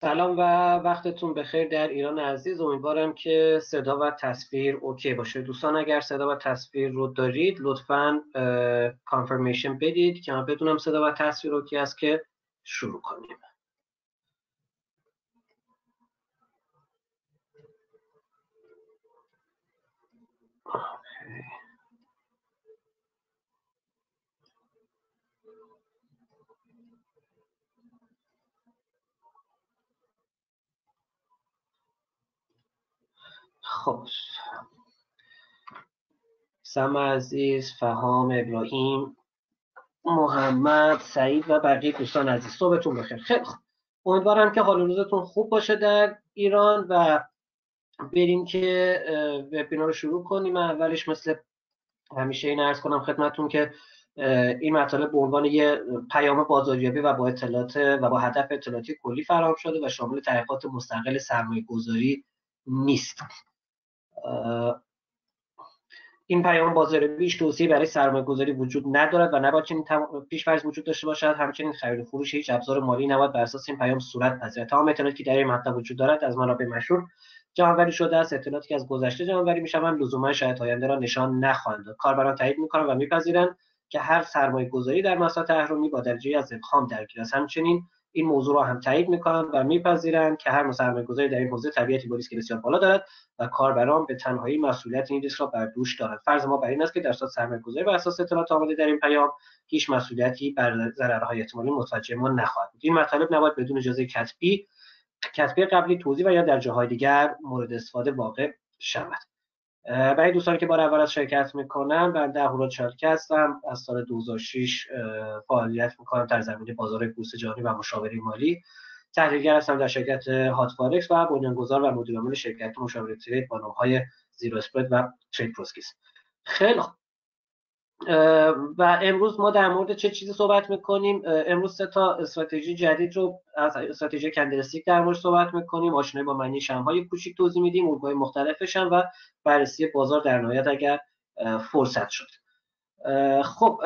سلام و وقتتون بخیر در ایران عزیز. امیدوارم که صدا و تصویر اوکی باشه. دوستان اگر صدا و تصویر رو دارید لطفا کانفرمیشن بدید که من بدونم صدا و تصویر اوکی است که شروع کنیم. خب. سم عزیز فهام ابراهیم محمد سعید و بقیه دوستان عزیز صبحتون بخیر. خیلی خوب. امیدوارم که حال روزتون خوب باشه در ایران و بریم که وبینار رو شروع کنیم. اولش مثل همیشه این ارز کنم خدمتون که این مطالب به عنوان یه پیام بازاریابی و با اطلاعات و با هدف اطلاعاتی کلی فراهم شده و شامل تحقیقات مستقل سرمایه گذاری نیست. این پیام بازاریابیش توصیه برای سرمایه گذاری وجود ندارد و نباید چنین پیش‌فرض وجود داشته باشد. همچنین خرید و فروش هیچ ابزار مالی نباید بر اساس این پیام صورت پذیرد تمام اطلاعاتی که در این مطلب وجود دارد از منابع مشهور جمعآوری شده است. اطلاعاتی که از گذشته جمعآوری می‌شوند لزوما شاید آینده را نشان نخواهند کاربران تایید می‌کنند و میپذیرند که هر سرمایه گذاری در مساحت اهرمی با درجه از ابهام درگیر است. همچنین این موضوع را هم تایید می‌کنند و میپذیرند که هر سرمایه گذاری در این حوزه طبیعتی با که بسیار بالا دارد و کاربران به تنهایی مسئولیت این ریسک را بر دوش دارند. فرض ما بر این است که در صورت سرمایه گذاری بر اساس اطلاعات آمده در این پیام هیچ مسئولیتی بر ضررهای احتمالی متوجه ما نخواهد بود. این مطالب نباید بدون اجازه کتبی کتبی قبلی توضیح و یا در جاهای دیگر مورد استفاده واقع شود. برای دوستانی که بار اول از شرکت می‌کنن بنده اهورا چالکه هستم. از سال 2006 فعالیت می‌کنم در زمینه بازار بورس جهانی و مشاوره مالی. تحلیلگر هستم در شرکت هات فارکس و بنیانگذار و مدیر عامل شرکت مشاوره Trade با Zero Spread و Trade پروسکیس. خیلی و امروز ما در مورد چه چیزی صحبت می‌کنیم؟ امروز سه تا استراتژی جدید رو از استراتژی candlestick در مورد صحبت می‌کنیم. آشنایی با معنی شمهای کوچیک توضیح میدیم الگوهای مختلفشن و بررسی بازار در نهایت اگر فرصت شد. خب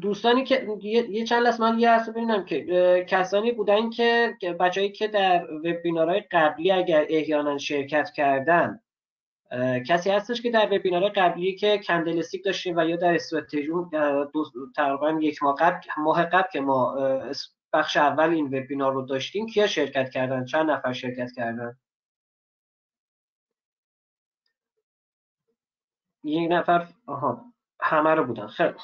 دوستانی که یه چند لحظه من یه ببینم که کسانی بودن که بچه‌ای که در وبینارهای قبلی اگر احیانا شرکت کردن کسی هستش که در وبینار قبلی که کندلستیک داشتیم و یا در استراتژی تقریبا یک ماه قبل ماه قبل که ما بخش اول این وبینار رو داشتیم کیا شرکت کردن؟ چند نفر شرکت کردن؟ یک نفر آها همه رو بودن. خیلی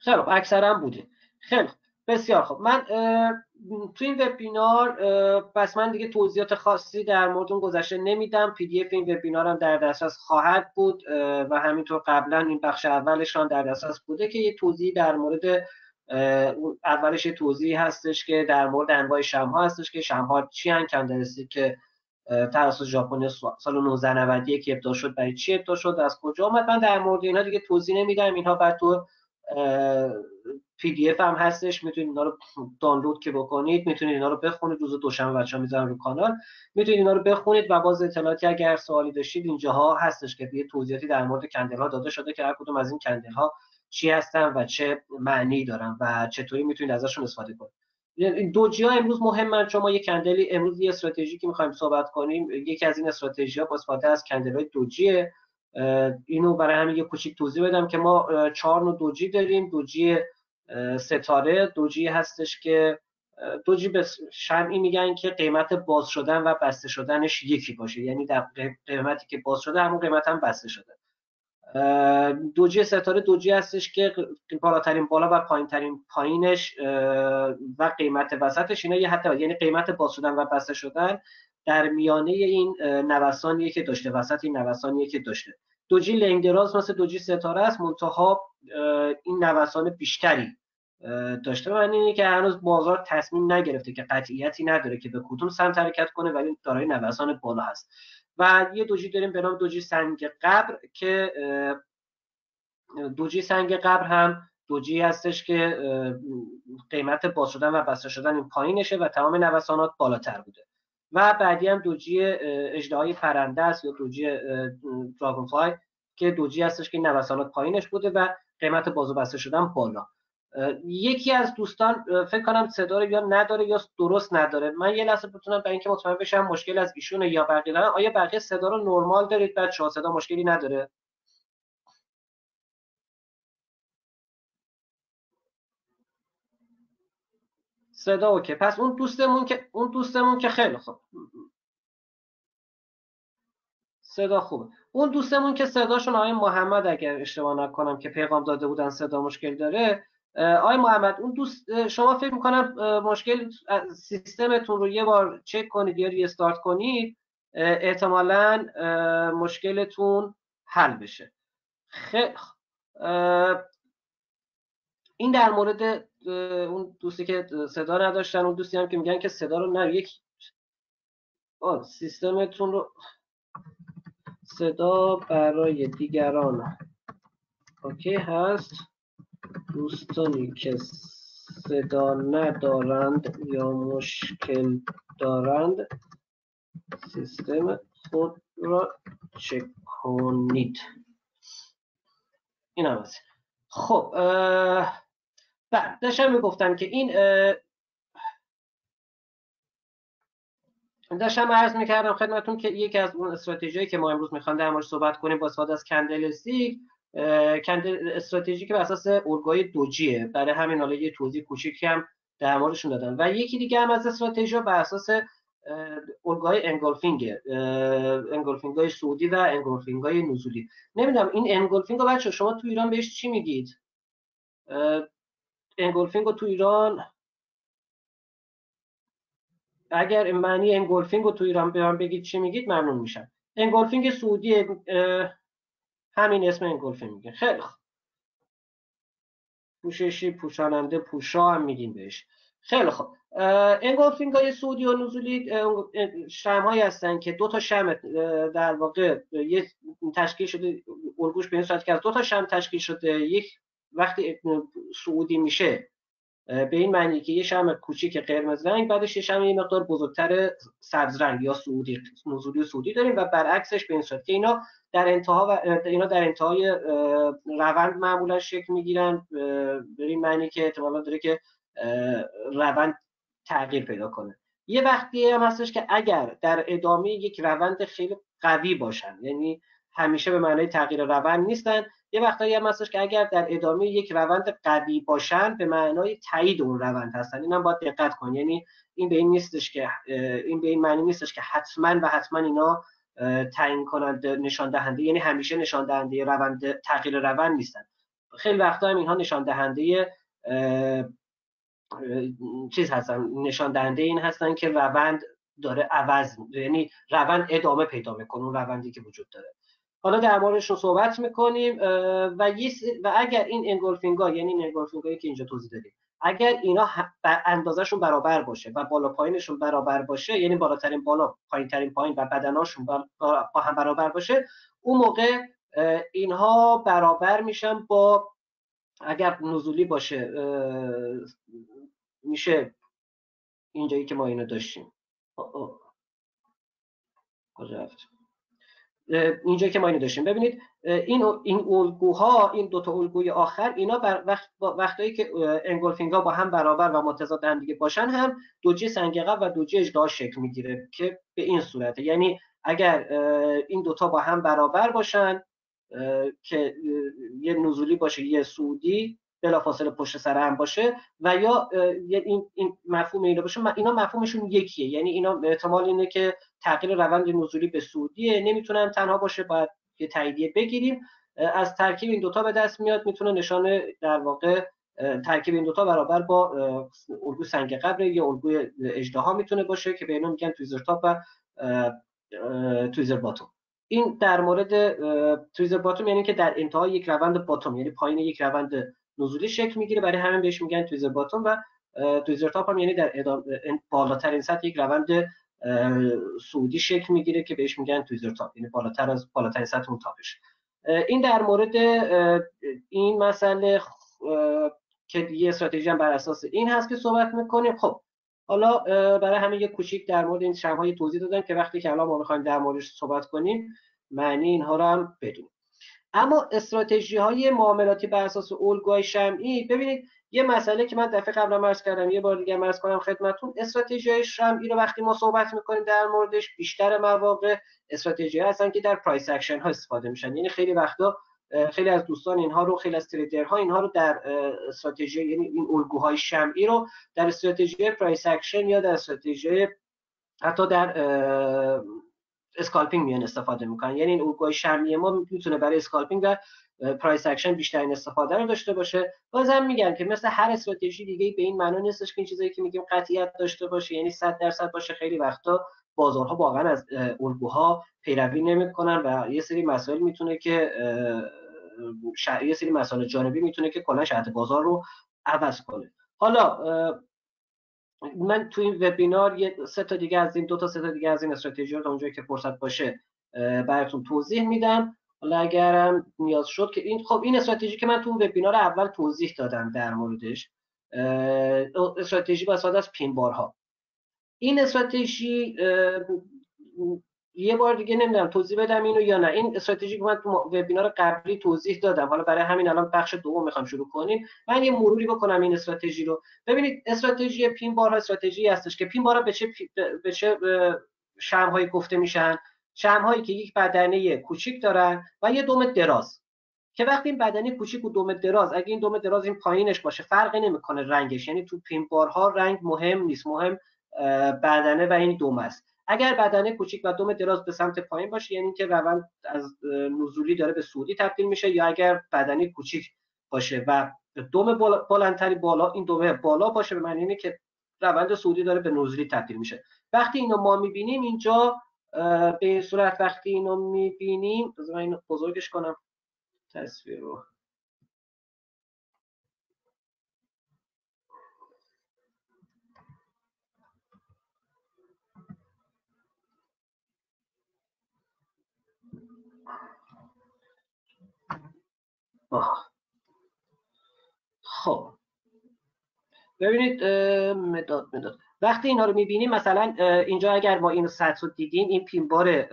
خیلی اکثرا بوده. خیلی بسیار خوب. من تو این وبینار پس من دیگه توضیحات خاصی در مورد اون گذشته نمیدم. پی دی اف این وبینار هم در دسترس خواهد بود و همینطور قبلا این بخش اولشان در دسترس بوده که یه توضیح در مورد اولش یه توضیح هستش که در مورد انواع شمها هستش که شمها چی هن کندرسی که توسط ژاپنی سال 1991 ابدا شد برای چی ابدا شد از کجا آمد. من در مورد اینا دیگه توضیح نمیدم. اینها بعد تو پی دی اف هم هستش. می‌تونید اینا رو دانلود که بکنید می‌تونید اینا رو بخونید. روز دوشنبه بچه‌ها می‌ذارن رو کانال. می‌تونید اینا رو بخونید و باز اطلاعاتی اگر سوالی داشتید اینجاها هستش که یه توضیحاتی در مورد کندل ها داده شده که هر کدوم از این کندل ها چی هستن و چه معنی دارن و چطوری می‌تونید ازشون استفاده کنید. این دوجی ها امروز مهمن چون ما یه کندلی امروز یه استراتژی که می‌خوایم صحبت کنیم. یکی از این استراتژی ها با استفاده از کندل های دوجیه اینو برای همین یه کوچیک توضیح بدم که ما چهار نوع دوجی داریم. دوجی ستاره. دوجی هستش که دوجی به شمعی میگن که قیمت باز شدن و بسته شدنش یکی باشه. یعنی در قیمتی که باز شده همون قیمت هم بسته شده. دوجی ستاره دوجی هستش که بالاترین بالا و پایین ترین پایینش و قیمت وسطش اینا یه حتی یعنی قیمت باز شدن و بسته شدن در میانه این نوسانیه که داشته وسط این نوسانیه که داشته. دوجی لنگ دراز مثل دوجی ستاره است منتها این نوسان بیشتری داشته. و اینه که هنوز بازار تصمیم نگرفته که قطعیتی نداره که به کدوم سمت حرکت کنه ولی دارای نوسان بالا هست. و یه دوجی داریم به نام دوجی سنگ قبر که دوجی سنگ قبر هم دوجی هستش که قیمت باز شدن و بسته شدن این پایینشه و تمام نوسانات بالاتر بوده. و بعدی هم دوجی اجدهای پرنده است یا دوجی دراگون فلای که دوجی هستش که نوسانات پایینش بوده و قیمت بازو بسته شدن بالا. یکی از دوستان فکر کنم صدا رو یا نداره یا درست نداره. من یه لحظه بتونم برای اینکه مطمئن بشم مشکل از ایشون یا بقیه آیا بقیه صدا رو نرمال دارید؟ بچه‌ها صدا مشکلی نداره؟ صدا اوکی. پس اون دوستمون که اون دوستمون که خیلی خوب. صدا خوبه. اون دوستمون که صداشون آقای محمد اگر اشتباه نکنم که پیغام داده بودن صدا مشکل داره آقای محمد اون دوست شما فکر می‌کنم مشکل سیستمتون رو یه بار چک کنید یا ریستارت کنید احتمالا مشکلتون حل بشه. خیلی این در مورد اون دوستی که صدا نداشتن اون دوستی هم که میگن که صدا رو نه یک سیستمتون رو صدا برای دیگران. اوکی هست. دوستانی که صدا ندارند یا مشکل دارند سیستم خود را چک کنید. این هم هست. خب بعد داشتم می‌گفتم که این داشتم عرض می‌کردم خدمتون که یکی از اون استراتژی که ما امروز می‌خوام در مورد صحبت کنیم با استفاده از کندل استیک کندل استراتژی که بر اساس الگوی دوجیه. برای همین حالا یه توضیح کوچیکی هم در موردشون دادم. و یکی دیگه هم از استراتژی بر اساس الگوهای انگولفینگ engulfing های صعودی و engulfing های نزولی. نمی‌دونم این engulfing بچه ها شما تو ایران بهش چی میگید؟ engulfing تو ایران. اگر معنی engulfing رو تو ایران به بگید چی میگید ممنون میشم. engulfing صعودی همین اسم engulfing میگه. خیلی خوب. پوششی پوشاننده پوشا هم میگیم بهش. خیلی خوب. انگولفینگ های سعودی و نزولی شم هایی هستن که دو تا شم در واقع یه تشکیل شده الگوش به این صورت که از دو تا شم تشکیل شده یک وقتی سعودی میشه به این معنی که یه شم کوچیک قرمز رنگ بعدش یه شم یه مقدار بزرگتر سبز رنگ یا سعودی نزولی سعودی داریم و برعکسش به این صورت که اینا در انتها و اینا در انتهای روند معمولا شکل می‌گیرن به این معنی که احتمالا داره که روند تغییر پیدا کنه. یه وقتی هم هستش که اگر در ادامه یک روند خیلی قوی باشن یعنی همیشه به معنای تغییر روند نیستن یه وقتایی هم هستش که اگر در ادامه یک روند قوی باشن به معنای تایید اون روند هستن. اینم باید دقت کن. یعنی این به این نیستش که این به این معنی نیستش که حتما و حتما اینا تعیین کننده نشان دهنده. یعنی همیشه نشان دهنده روند تغییر روند نیستن. خیلی وقتا هم اینها نشان دهنده چیز هستن. نشان دهنده این هستن که روند داره عوض یعنی روند ادامه پیدا می‌کنه اون روندی که وجود داره. حالا در موردش رو صحبت می‌کنیم و, و اگر این engulfing ها یعنی این engulfing هایی که اینجا توضیح دادیم اگر اینا اندازهشون برابر باشه و بالا پایینشون برابر باشه یعنی بالاترین بالا پایین ترین پایین و بدناشون با هم برابر باشه اون موقع اینها برابر میشن با اگر نزولی باشه میشه اینجایی که ما اینو داشتیم. کجا اینجا که ما اینو داشتیم. ببینید این این الگوها این دو تا الگوی آخر اینا بر وقت وقتایی که انگولفینگ ها با هم برابر و متضاد هم دیگه باشن هم دوجی سنگ و دوجی اجدها شکل می‌گیره که به این صورته. یعنی اگر این دوتا با هم برابر باشن که یه نزولی باشه یه سعودی بلافاصله پشت سر هم باشه و یا این, این مفهوم اینا باشه اینا مفهومشون یکیه. یعنی اینا احتمال اینه که تغییر روند نزولی به سعودیه نمی‌تونن تنها باشه باید یه تاییدیه بگیریم. از ترکیب این دوتا به دست میاد می‌تونه نشانه در واقع ترکیب این دوتا برابر با الگو سنگ قبر یا الگوی اژدها می‌تونه باشه که به اینا میگن tweezer top و tweezer bottom. این در مورد tweezer bottom یعنی که در انتهای یک روند bottom یعنی پایین یک روند نزولی شکل می‌گیره. برای همین بهش میگن tweezer bottom و tweezer top هم یعنی در بالاترین سطح یک روند صعودی شکل می‌گیره که بهش میگن tweezer top. یعنی بالاتر از بالاترین سطح اون top ش. این در مورد این مسئله که یه استراتژی بر اساس این هست که صحبت می‌کنیم. خب حالا برای همه یه کوچیک در مورد این شمهای توضیح دادم که وقتی که الان ما می‌خوایم در موردش صحبت کنیم معنی اینها رو هم بدونیم. اما استراتژی های معاملاتی بر اساس الگوهای شمعی ببینید یه مسئله که من دفعه قبلا عرض کردم یه بار دیگه عرض کنم خدمتتون استراتژی های شمعی رو وقتی ما صحبت می‌کنیم در موردش بیشتر مواقع استراتژی هستن که در price action ها استفاده میشن. یعنی خیلی وقتا خیلی از دوستان اینها رو خیلی از trader ها اینها رو در استراتژی یعنی این الگوهای شمعی رو در استراتژی price action یا در استراتژی حتی در scalping میان استفاده می‌کنن. یعنی این الگوهای شمعی ما می‌تونه برای scalping و price action بیشترین استفاده رو داشته باشه. بازم میگم که مثل هر استراتژی دیگه به این معنا نیستش که این چیزایی که میگیم قطعیت داشته باشه یعنی 100 درصد باشه. خیلی وقتا بازارها واقعا از الگوها پیروی نمی‌کنن و یه سری مسائل می‌تونه که یه سری مسائل جانبی می‌تونه که کلا شرط بازار رو عوض کنه. حالا من تو این وبینار یه سه تا دیگه از این دو تا سه تا دیگه از این استراتژی رو اونجایی که فرصت باشه براتون توضیح میدم. حالا اگرم نیاز شد که این خب این استراتژی که من تو وبینار اول توضیح دادم در موردش استراتژی با استفاده از پین بارها این استراتژی یه بار دیگه نمی‌دونم توضیح بدم اینو یا نه. این استراتژی که من تو وبینار قبلی توضیح دادم. حالا برای همین الان بخش دوم می‌خوام شروع کنیم. من یه مروری بکنم این استراتژی رو. ببینید استراتژی پین بارها استراتژی هستش که پین بارها به چه به چه شمهایی گفته میشن. شمهایی که یک بدنه کوچیک دارن و یه دوم دراز. که وقتی این بدنه کوچیک و دوم دراز اگه این دوم دراز این پایینش باشه فرقی نمی‌کنه رنگش. یعنی تو پین بارها رنگ مهم نیست مهم بدنه و این دوم است. اگر بدنه کوچیک و دوم دراز به سمت پایین باشه یعنی که روند از نزولی داره به سعودی تبدیل میشه یا اگر بدنه کوچیک باشه و دوم بلندتری بالا این دوم بالا باشه به معنی اینه که روند سعودی داره به نزولی تبدیل میشه. وقتی اینو ما می‌بینیم اینجا به صورت وقتی اینو می‌بینیم بذار اینو بزرگش کنم. تصویر رو خب. ببینید مداد مداد. وقتی اینا رو می‌بینیم مثلا اینجا اگر ما اینو سطح رو دیدیم این پینبار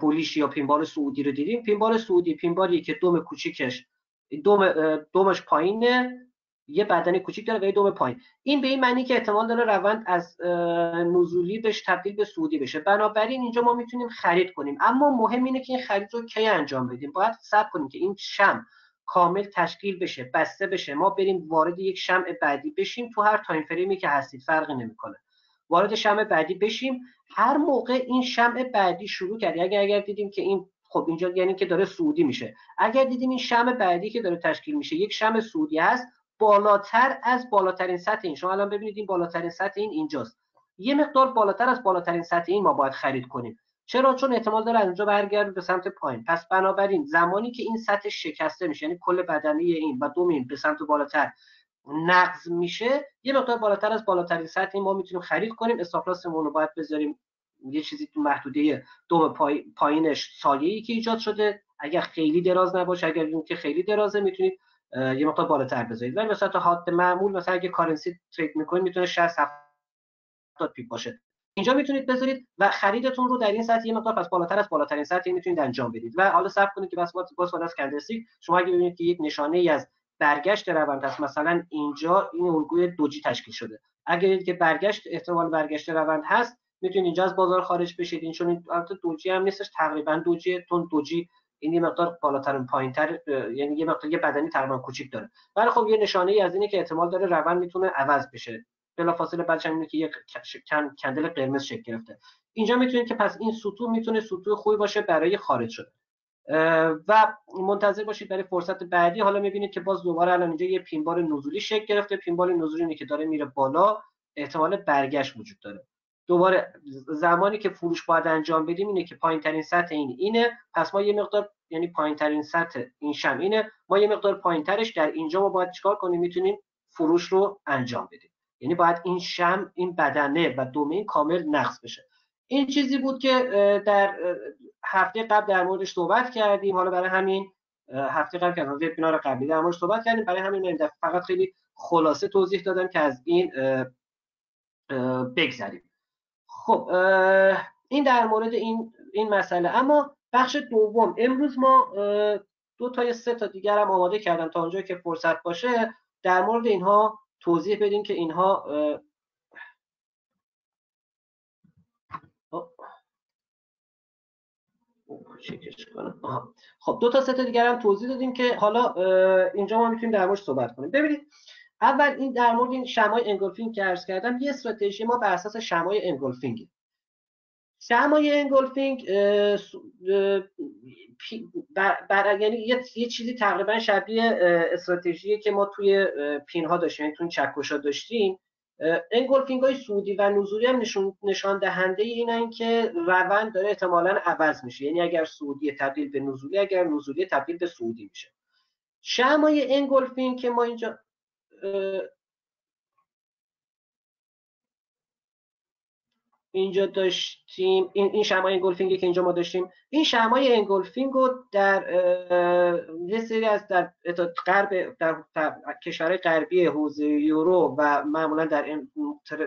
بولیش یا پینبار سعودی رو دیدیم پینبار سعودی پینباری که دوم کوچیکش دوم دومش پایینه. یه بدن کوچیک داره و یه دوم پایین. این به این معنی که احتمال داره روند از نزولی بهش تبدیل به سعودی بشه. بنابراین اینجا ما می‌تونیم خرید کنیم. اما مهم اینه که این خرید رو کی انجام بدیم؟ باید صبر کنیم که این شم کامل تشکیل بشه بسته بشه. ما بریم وارد یک شمع بعدی بشیم تو هر تایم فریمی که هستید. فرقی نمی‌کنه. وارد شمع بعدی بشیم. هر موقع این شمع بعدی شروع کرد اگر اگر دیدیم که این خب اینجا یعنی که داره سعودی میشه. اگر دیدیم این شمع بعدی که داره تشکیل میشه یک شمع سعودی هست بالاتر از بالاترین سطح این. شما الان ببینید این بالاترین سطح این اینجاست. یه مقدار بالاتر از بالاترین سطح این ما باید خرید کنیم. چرا؟ چون احتمال داره از اونجا برگرد به سمت پایین. پس بنابراین زمانی که این سطح شکسته میشه یعنی کل بدنه این و دومین به سمت بالاتر نقض میشه یه مقدار بالاتر از بالاترین سطح این ما می‌تونیم خرید کنیم. استاپلاسمون رو باید بذاریم یه چیزی تو محدوده دوم پای... پایینش سایه‌ای که ایجاد شده. اگر خیلی دراز نباشه اگر که خیلی درازه می‌تونید یه مقدار بالاتر بذارید. ولی مثلا تا حد معمول مثلا اگه کارنسی ترید می‌کنید می‌تونه 60 70 پیپ باشه. اینجا می‌تونید بذارید و خریدتون رو در این سطح یه مقدار پس بالاتر از بالاترین سطح می‌تونید انجام بدید. و حالا صبر کنید که بس باز از کندلستیک شما اگه ببینید که یک نشانه ای از برگشت روند هست مثلا اینجا این الگوی دوجی تشکیل شده. اگر دید که برگشت احتمال برگشت روند هست می‌تونید اینجا از بازار خارج بشید. این چون البته دوجی هم نیستش تقریبا دوجی تون دوجی این یه مقدار بالاتر و پایینتر یعنی یه مقدار یه بدنی تقریبا کوچیک داره. ولی خب یه نشانه ای از اینه که احتمال داره روند می‌تونه عوض بشه. بلافاصله بعدش اینه که یک کندل قرمز شکل گرفته. اینجا می‌تونید که پس این سطوح می‌تونه سطوح خوبی باشه برای خارج شده و منتظر باشید برای فرصت بعدی. حالا می‌بینید که باز دوباره الان اینجا یه پینبار نزولی شکل گرفته. پینبار نزولی که داره میره بالا احتمال برگشت وجود داره. دوباره زمانی که فروش باید انجام بدیم اینه که پایین ترین سطح این اینه پس ما یه مقدار یعنی پایین ترین سطح این شم اینه ما یه مقدار پایین ترش در اینجا ما باید چیکار کنیم؟ می‌تونیم فروش رو انجام بدیم. یعنی باید این شم این بدنه و دومین کامل نقص بشه. این چیزی بود که در هفته قبل در موردش صحبت کردیم. حالا برای همین هفته قبل که وبینار قبلی در موردش صحبت کردیم. برای همین من فقط خیلی خلاصه توضیح دادم که از این بگذریم. خب این در مورد این این مسئله. اما بخش دوم امروز ما دو تا یا سه تا دیگر هم آماده کردم تا اونجایی که فرصت باشه در مورد اینها توضیح بدیم که اینها خب دو تا سه تا دیگر هم توضیح دادیم که حالا اینجا ما می‌تونیم در مورد صحبت کنیم. ببینید اول این در مورد این شمعای engulfing که عرض کردم یه استراتژی ما بر اساس شمعای engulfing شمعای engulfing بر, یعنی یه،, چیزی تقریبا شبیه استراتژی که ما توی pin ها داشتیم یعنی توی چکش ها داشتیم. engulfing های صعودی و نزولی هم نشون, نشان دهنده اینن که روند داره احتمالا عوض میشه. یعنی اگر صعودی تبدیل به نزولی اگر نزولی تبدیل به صعودی میشه. شمعای engulfing که ما اینجا اینجا داشتیم این, این شمعای engulfing ی که اینجا ما داشتیم این شمعای engulfing رو در یه سری از در غرب در, در کشورهای غربی حوزه یورو و معمولا در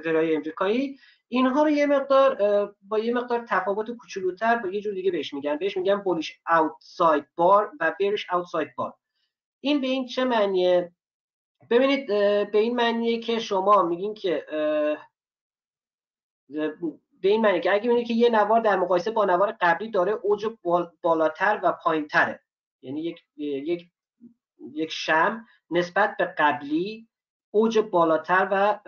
trader ای امریکایی اینها رو یه مقدار با یه مقدار تفاوت کوچولوتر با یه جور دیگه بهش میگن. بهش میگن bullish outside bar و bearish outside bar این به این چه معنیه؟ ببینید به این معنیه که شما میگین که به این معنی که اگه ببینید که یه نوار در مقایسه با نوار قبلی داره اوج بالاتر و پایینتره. یعنی یک یک یک شم نسبت به قبلی اوج بالاتر و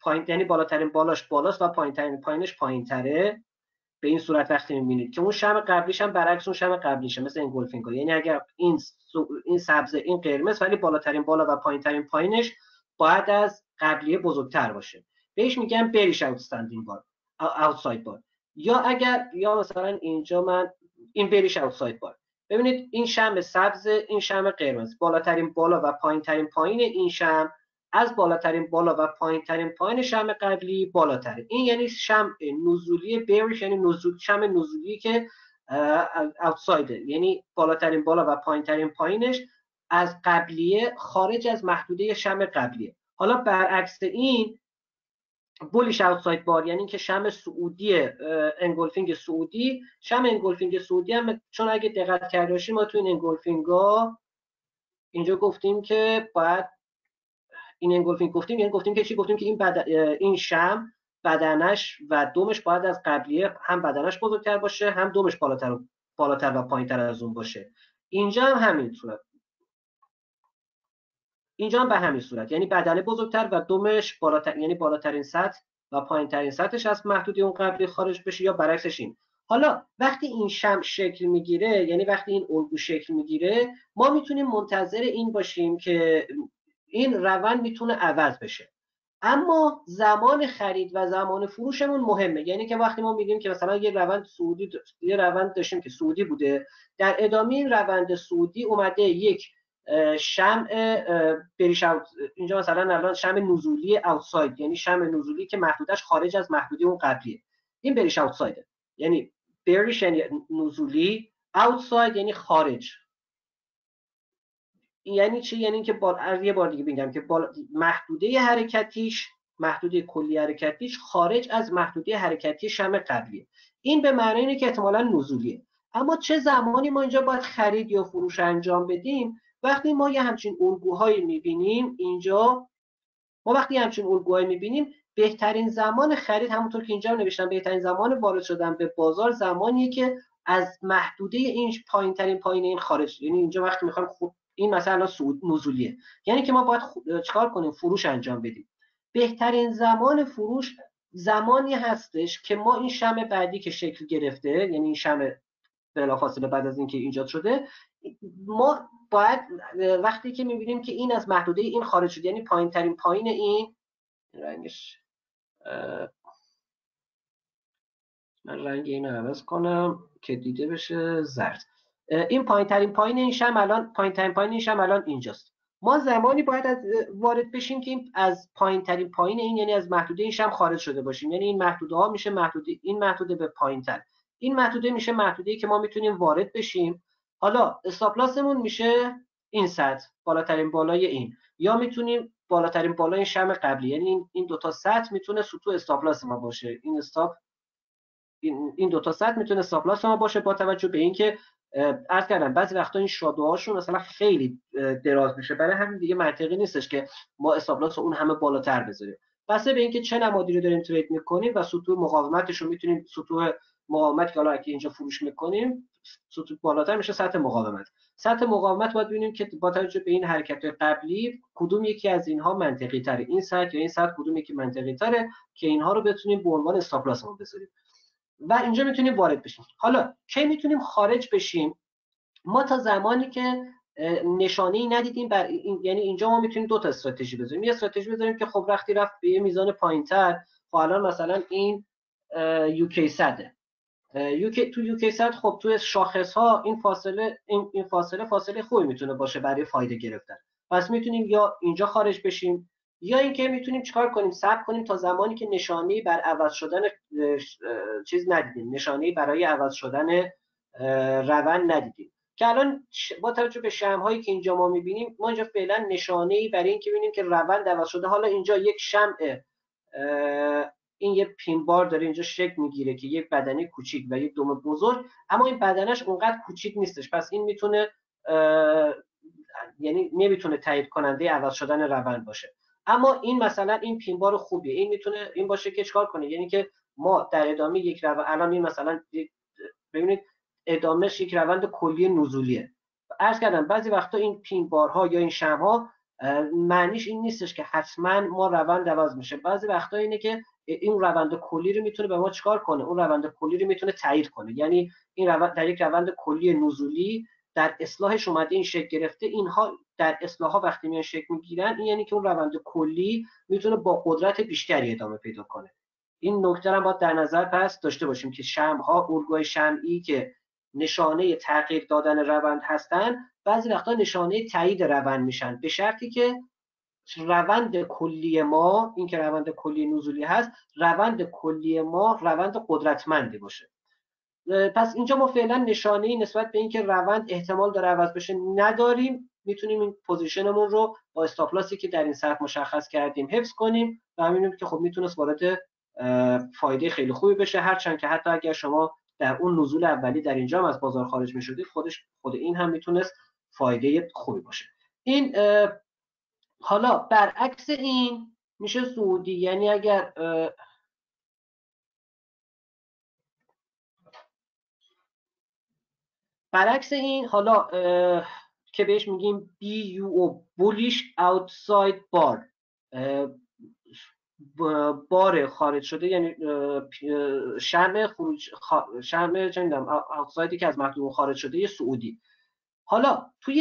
پایین یعنی بالاترین بالاش بالاست و پایینترین پایینش پایینتره. به این صورت وقتی می‌بینید که اون شم قبلیش هم برعکس اون شم قبلیشه مثل این گلفینگ یعنی اگر این این سبز این قرمز ولی بالاترین بالا و پایینترین پایینش باید از قبلیه بزرگتر باشه. بهش میگن بریش اوتستندینگ بار اوتساید بار یا اگر یا مثلا اینجا من این بریش اوتساید بار ببینید این شم سبز این شم قرمز. بالاترین بالا و پایینترین پایین این شم از بالاترین بالا و پایینترین پایین شم قبلی بالاتره این یعنی شم نزولی بریش یعنی نزول شم نزولی که outside یعنی بالاترین بالا و پایینترین پایینش از قبلیه خارج از محدوده شمع قبلیه. حالا برعکس این bullish outside bar یعنی که شمع صعودی engulfing صعودی. شمع engulfing صعودی هم چون اگه دقت کرده باشیم ما تو این engulfing ا اینجا گفتیم که باید این engulfing گفتیم یعنی گفتیم که چی؟ گفتیم که این بد... این شمع بدنش و دمش باید از قبلیه هم بدنش بزرگتر باشه هم دمش بالاتر بالاتر و پایینتر از اون باشه. اینجا هم همین صورت. اینجا هم به همین صورت. یعنی بدنه بزرگتر و دومش بالاتر یعنی بالاترین سطح و پایینترین سطحش از محدودی اون قبلی خارج بشه یا برعکسش این. حالا وقتی این شم شکل می‌گیره یعنی وقتی این الگو شکل می‌گیره ما می‌تونیم منتظر این باشیم که این روند می‌تونه عوض بشه. اما زمان خرید و زمان فروشمون مهمه. یعنی که وقتی ما میگیم که مثلا یه روند سعودی یه روند داشتیم که سعودی بوده در ادامه این روند سعودی اومده یک شمع بریش اینجا مثلا الان شمع نزولی اوتساید یعنی شمع نزولی که محدودش خارج از محدودی اون قبلیه. این بریش اوتسایده یعنی بریش یعنی نزولی اوتساید یعنی خارج. یعنی چی؟ یعنی که با یه بار دیگه بگم که محدوده حرکتیش محدوده کلی حرکتیش خارج از محدوده حرکتی شم قبلیه. این به معنی اینه که احتمالا نزولیه. اما چه زمانی ما اینجا باید خرید یا فروش انجام بدیم؟ وقتی ما یه همچین الگوهایی می‌بینیم اینجا ما وقتی همچین الگوهایی می‌بینیم بهترین زمان خرید همونطور که اینجا نوشتم بهترین زمان وارد شدن به بازار زمانیه که از محدوده این پایین ترین پایین این خارج. یعنی اینجا وقتی می‌خوایم این مثلا سود نزولیه یعنی که ما باید چکار کنیم؟ فروش انجام بدیم. بهترین زمان فروش زمانی هستش که ما این شم بعدی که شکل گرفته یعنی این شم بلافاصله بعد از اینکه ایجاد شده ما باید وقتی که می‌بینیم که این از محدوده این خارج شده یعنی پایین ترین پایین این رنگش من رنگ اینو عوض کنم که دیده بشه زرد. این پایین ترین پایین این شم الان پایین ترین پایین این شم الان اینجاست. ما زمانی باید از وارد بشیم که از پایین ترین پایین این یعنی از محدوده این شم خارج شده باشیم. یعنی این محدوده ها میشه محدوده این محدوده به پایین تر این محدوده میشه محدوده ای که ما می‌تونیم وارد بشیم. حالا استاپلاسمون میشه این سطح بالاترین بالای این. یا می‌تونیم بالاترین بالای این شم قبلی. یعنی این این دو تا سطح می‌تونه سطوح استاپلاس ما باشه. این استاپ این این دو تا سطح می‌تونه استاپلاس ما باشه با توجه به اینکه عرض کردم بعضی وقتا این شادوهاشون مثلا خیلی دراز میشه. برای همین دیگه منطقی نیستش که ما استاپلاس رو اون همه بالاتر بذاریم. بسته به اینکه چه نمادی رو داریم ترید می‌کنیم و سطوح مقاومتش رو می‌تونیم سطوح مقاومت که حالا اینجا فروش می‌کنیم سطوح بالاتر میشه سطح مقاومت. سطح مقاومت باید ببینیم که با توجه به این حرکت قبلی کدوم یکی از اینها منطقی تره این سطح یا این سطح کدوم یکی منطقی تره که اینها رو بتونیم به عنوان استاپ بذاریم. و اینجا می‌تونیم وارد بشیم. حالا کی می‌تونیم خارج بشیم؟ ما تا زمانی که نشانه ای ندیدیم بر این یعنی اینجا ما می‌تونیم دو تا استراتژی بذاریم. یه استراتژی بذاریم که خب وقتی رفت به یه میزان پایینتر خب الان مثلا این یوکی صده یوکی تو یوکی صد خب تو شاخص ها این فاصله این, این فاصله فاصله خوبی می‌تونه باشه برای فایده گرفتن. پس می‌تونیم یا اینجا خارج بشیم یا اینکه می‌تونیم چیکار کنیم؟ صبر کنیم تا زمانی که نشانی بر عوض شدن چیز ندیدیم. نشانی برای عوض شدن روند ندیدیم. که الان با توجه به شم هایی که اینجا ما می‌بینیم ما اینجا فعلا نشانه ای برای اینکه ببینیم که روند عوض شده. حالا اینجا یک شمع این یه پینبار داره اینجا شکل می‌گیره که یک بدنه کوچیک و یک دوم بزرگ اما این بدنش اونقدر کوچیک نیستش. پس این می‌تونه یعنی نمی‌تونه تایید کننده عوض شدن روند باشه. اما این مثلا این پینبار خوبیه. این می‌تونه این باشه که چکار کنه؟ یعنی که ما در ادامه یک روند الان این مثلا ببینید ادامهش یک روند کلی نزولیه. عرض کردم بعضی وقتا این پین بارها یا این شمها معنیش این نیستش که حتما ما روند عوض میشه. بعضی وقتا اینه که این روند کلی رو می‌تونه به ما چکار کنه؟ اون روند کلی رو می‌تونه تایید کنه. یعنی این روند در یک روند کلی نزولی در اصلاحش اومده این شکل گرفته. اینها در اصلاح ها وقتی میان شکل می‌گیرن این یعنی که اون روند کلی می‌تونه با قدرت بیشتری ادامه پیدا کنه. این نکته هم باید در نظر پس داشته باشیم که شمع ها الگوی شمعی که نشانه تغییر دادن روند هستن بعضی وقتا نشانه تایید روند میشن. به شرطی که روند کلی ما این که روند کلی نزولی هست روند کلی ما روند قدرتمندی باشه. پس اینجا ما فعلا نشانه ای نسبت به اینکه روند احتمال داره عوض بشه نداریم. می‌تونیم این پوزیشنمون رو با استاپلاسی که در این سطح مشخص کردیم حفظ کنیم و همینیم که خب می‌تونست وارد فایده خیلی خوبی بشه. هرچند که حتی اگر شما در اون نزول اولی در اینجا هم از بازار خارج می‌شدید خودش خود این هم می‌تونست فایده خوبی باشه. این حالا برعکس این میشه سعودی. یعنی اگر برعکس این حالا که بهش میگیم او بولیش اوتساید بار خارج شده یعنی شرم خروج شرم اوتسایدی که از مخدوم خارج شده یه سعودی. حالا توی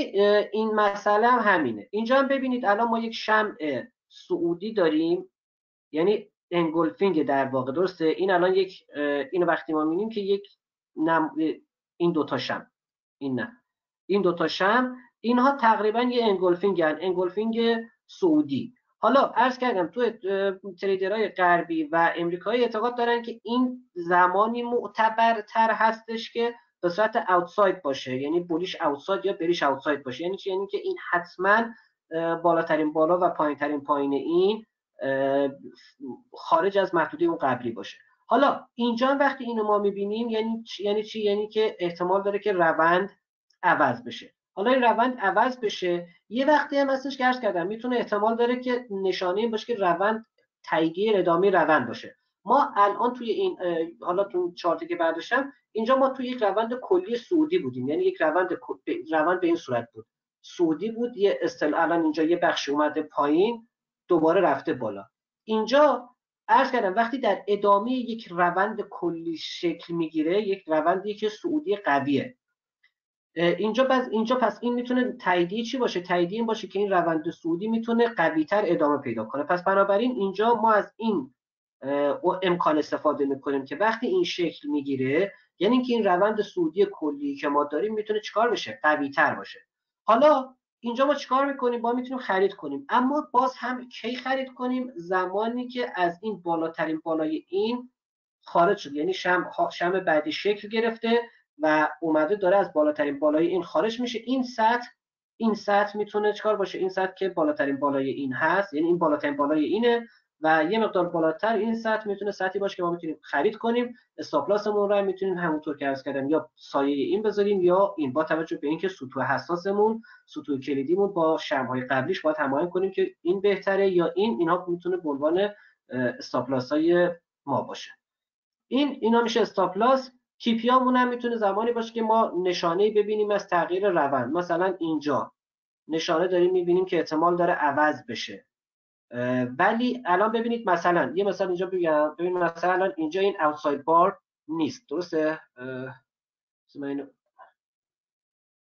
این مسئله هم همینه. اینجا هم ببینید الان ما یک شمع سعودی داریم یعنی انگولفینگ در واقع درسته؟ این الان یک اینو وقتی ما می‌بینیم که یک نم این دوتا شمع این نه. این دوتا شمع اینها تقریبا یه engulfing هن. engulfing صعودی. حالا عرض کردم تو trader های غربی و امریکایی اعتقاد دارن که این زمانی معتبرتر هستش که به صورت outside باشه یعنی bullish outside یا bearish outside باشه. یعنی چی یعنی که این حتما بالاترین بالا و پایینترین پایین این خارج از محدوده اون قبلی باشه. حالا اینجا وقتی اینو ما می‌بینیم یعنی یعنی چی؟ یعنی که احتمال داره که روند عوض بشه. حالا این روند عوض بشه. یه وقتی هم هستش که کردم می‌تونه احتمال داره که نشانه این باشه که روند تاییدیه ادامه روند باشه. ما الان توی این حالا تو چارتی که بعدشم اینجا ما توی یک روند کلی سعودی بودیم. یعنی یک روند روند به این صورت بود. سعودی بود یه استل الان اینجا یه بخشی اومده پایین دوباره رفته بالا. اینجا عرض کردم وقتی در ادامه یک روند کلی شکل می‌گیره یک روندی که سعودی قویه. اینجا پس اینجا پس این می‌تونه تاییدی چی باشه؟ تاییدی این باشه که این روند سعودی می‌تونه قویتر ادامه پیدا کنه. پس بنابراین اینجا ما از این امکان استفاده می‌کنیم که وقتی این شکل می‌گیره یعنی اینکه این روند سعودی کلی که ما داریم می‌تونه چیکار بشه؟ قویتر باشه. حالا اینجا ما چیکار می‌کنیم؟ با می‌تونیم خرید کنیم. اما باز هم کی خرید کنیم؟ زمانی که از این بالاترین بالای این خارج شد. یعنی شم شم بعدی شکل گرفته و اومده داره از بالاترین بالای این خارج میشه. این سطح این سطح می‌تونه چیکار باشه؟ این سطح که بالاترین بالای این هست یعنی این بالاترین بالای اینه و یه مقدار بالاتر این سطح می‌تونه سطحی باشه که ما می‌تونیم خرید کنیم استاپلاسمون رو می‌تونیم همونطور که عرض کردم یا سایه این بذاریم یا این با توجه به اینکه سطوح حساسمون سطوح کلیدیمون با شمهای قبلیش باید هماهنگ کنیم که این بهتره یا این اینها می‌تونه به عنوان های ما باشه. این اینا میشه استاپلاس کیپیامون هم می‌تونه زمانی باشه که ما نشانه ببینیم از تغییر روند. مثلا اینجا نشانه داریم می‌بینیم که احتمال داره عوض بشه. ولی الان ببینید مثلا یه مثال اینجا بگم. ببینید مثلا الان اینجا این اوتساید بار نیست. درسته؟ من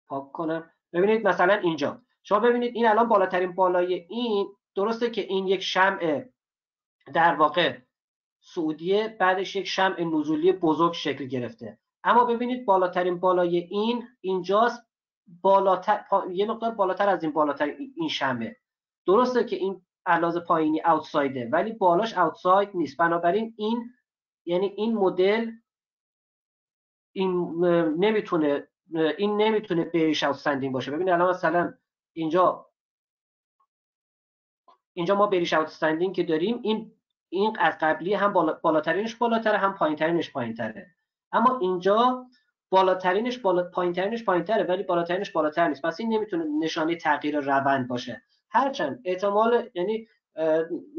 پاک کنم. ببینید مثلا اینجا. شما ببینید این الان بالاترین بالای این. درسته که این یک شمع در واقع سعودیه بعدش یک شمع نزولی بزرگ شکل گرفته. اما ببینید بالاترین بالای این اینجاست بالاتر یه مقدار بالاتر از این بالاتر این شمعه درسته که این علاز پایینی اوتسایده ولی بالاش اوتساید نیست. بنابراین این یعنی این مدل این نمی‌تونه این نمی‌تونه بیش اوتستندینگ باشه. ببینید الان مثلا اینجا اینجا ما bearish outside که داریم این این از قبلی هم بالا، بالاترینش بالاتره هم پایینترینش پایینتره. اما اینجا بالاترینش بالا پایینترینش پایینتره ولی بالاترینش بالاتر نیست. پس این نمی‌تونه نشانه تغییر روند باشه. هرچند احتمال یعنی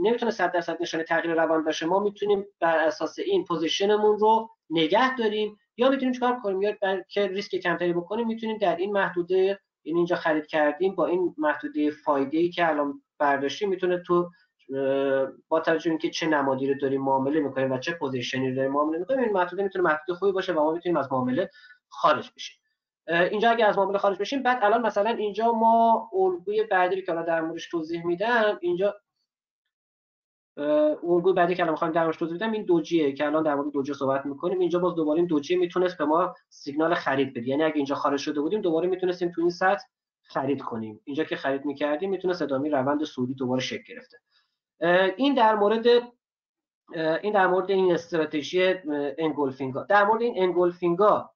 نمی‌تونه 100 درصد نشانه تغییر روند باشه. ما می‌تونیم بر اساس این position مون رو نگه داریم یا می‌تونیم چیکار کنیم؟ یا که ریسک کمتری بکنیم می‌تونیم در این محدوده این یعنی اینجا خرید کردیم با این محدوده فایده ای که الان برداشتیم می‌تونه تو با توجه اینکه چه نمادی رو داریم معامله می‌کنیم و چه position ی رو داریم معامله می‌کنیم این محدوده می‌تونه محدود خوبی باشه و ما می‌تونیم از معامله خارج بشیم. اینجا اگه از معامله خارج بشیم بعد الان مثلا اینجا ما الگوی بعدی که الان در موردش توضیح میدم اینجا الگوی بعدی که الان می‌خوایم در موردش توضیح بدم این doji ه که الان در مورد doji صحبت می‌کنیم اینجا باز دوباره این doji می‌تونست به ما سیگنال خرید بده. یعنی اگه اینجا خارج شده بودیم دوباره می‌تونستیم تو این سطح خرید کنیم. اینجا که خرید می‌کردیم می‌تونست ادامه روند سودی دوباره شکل گرفته. این در مورد این در مورد این استراتژی انگولفینگا. در مورد این انگولفینگا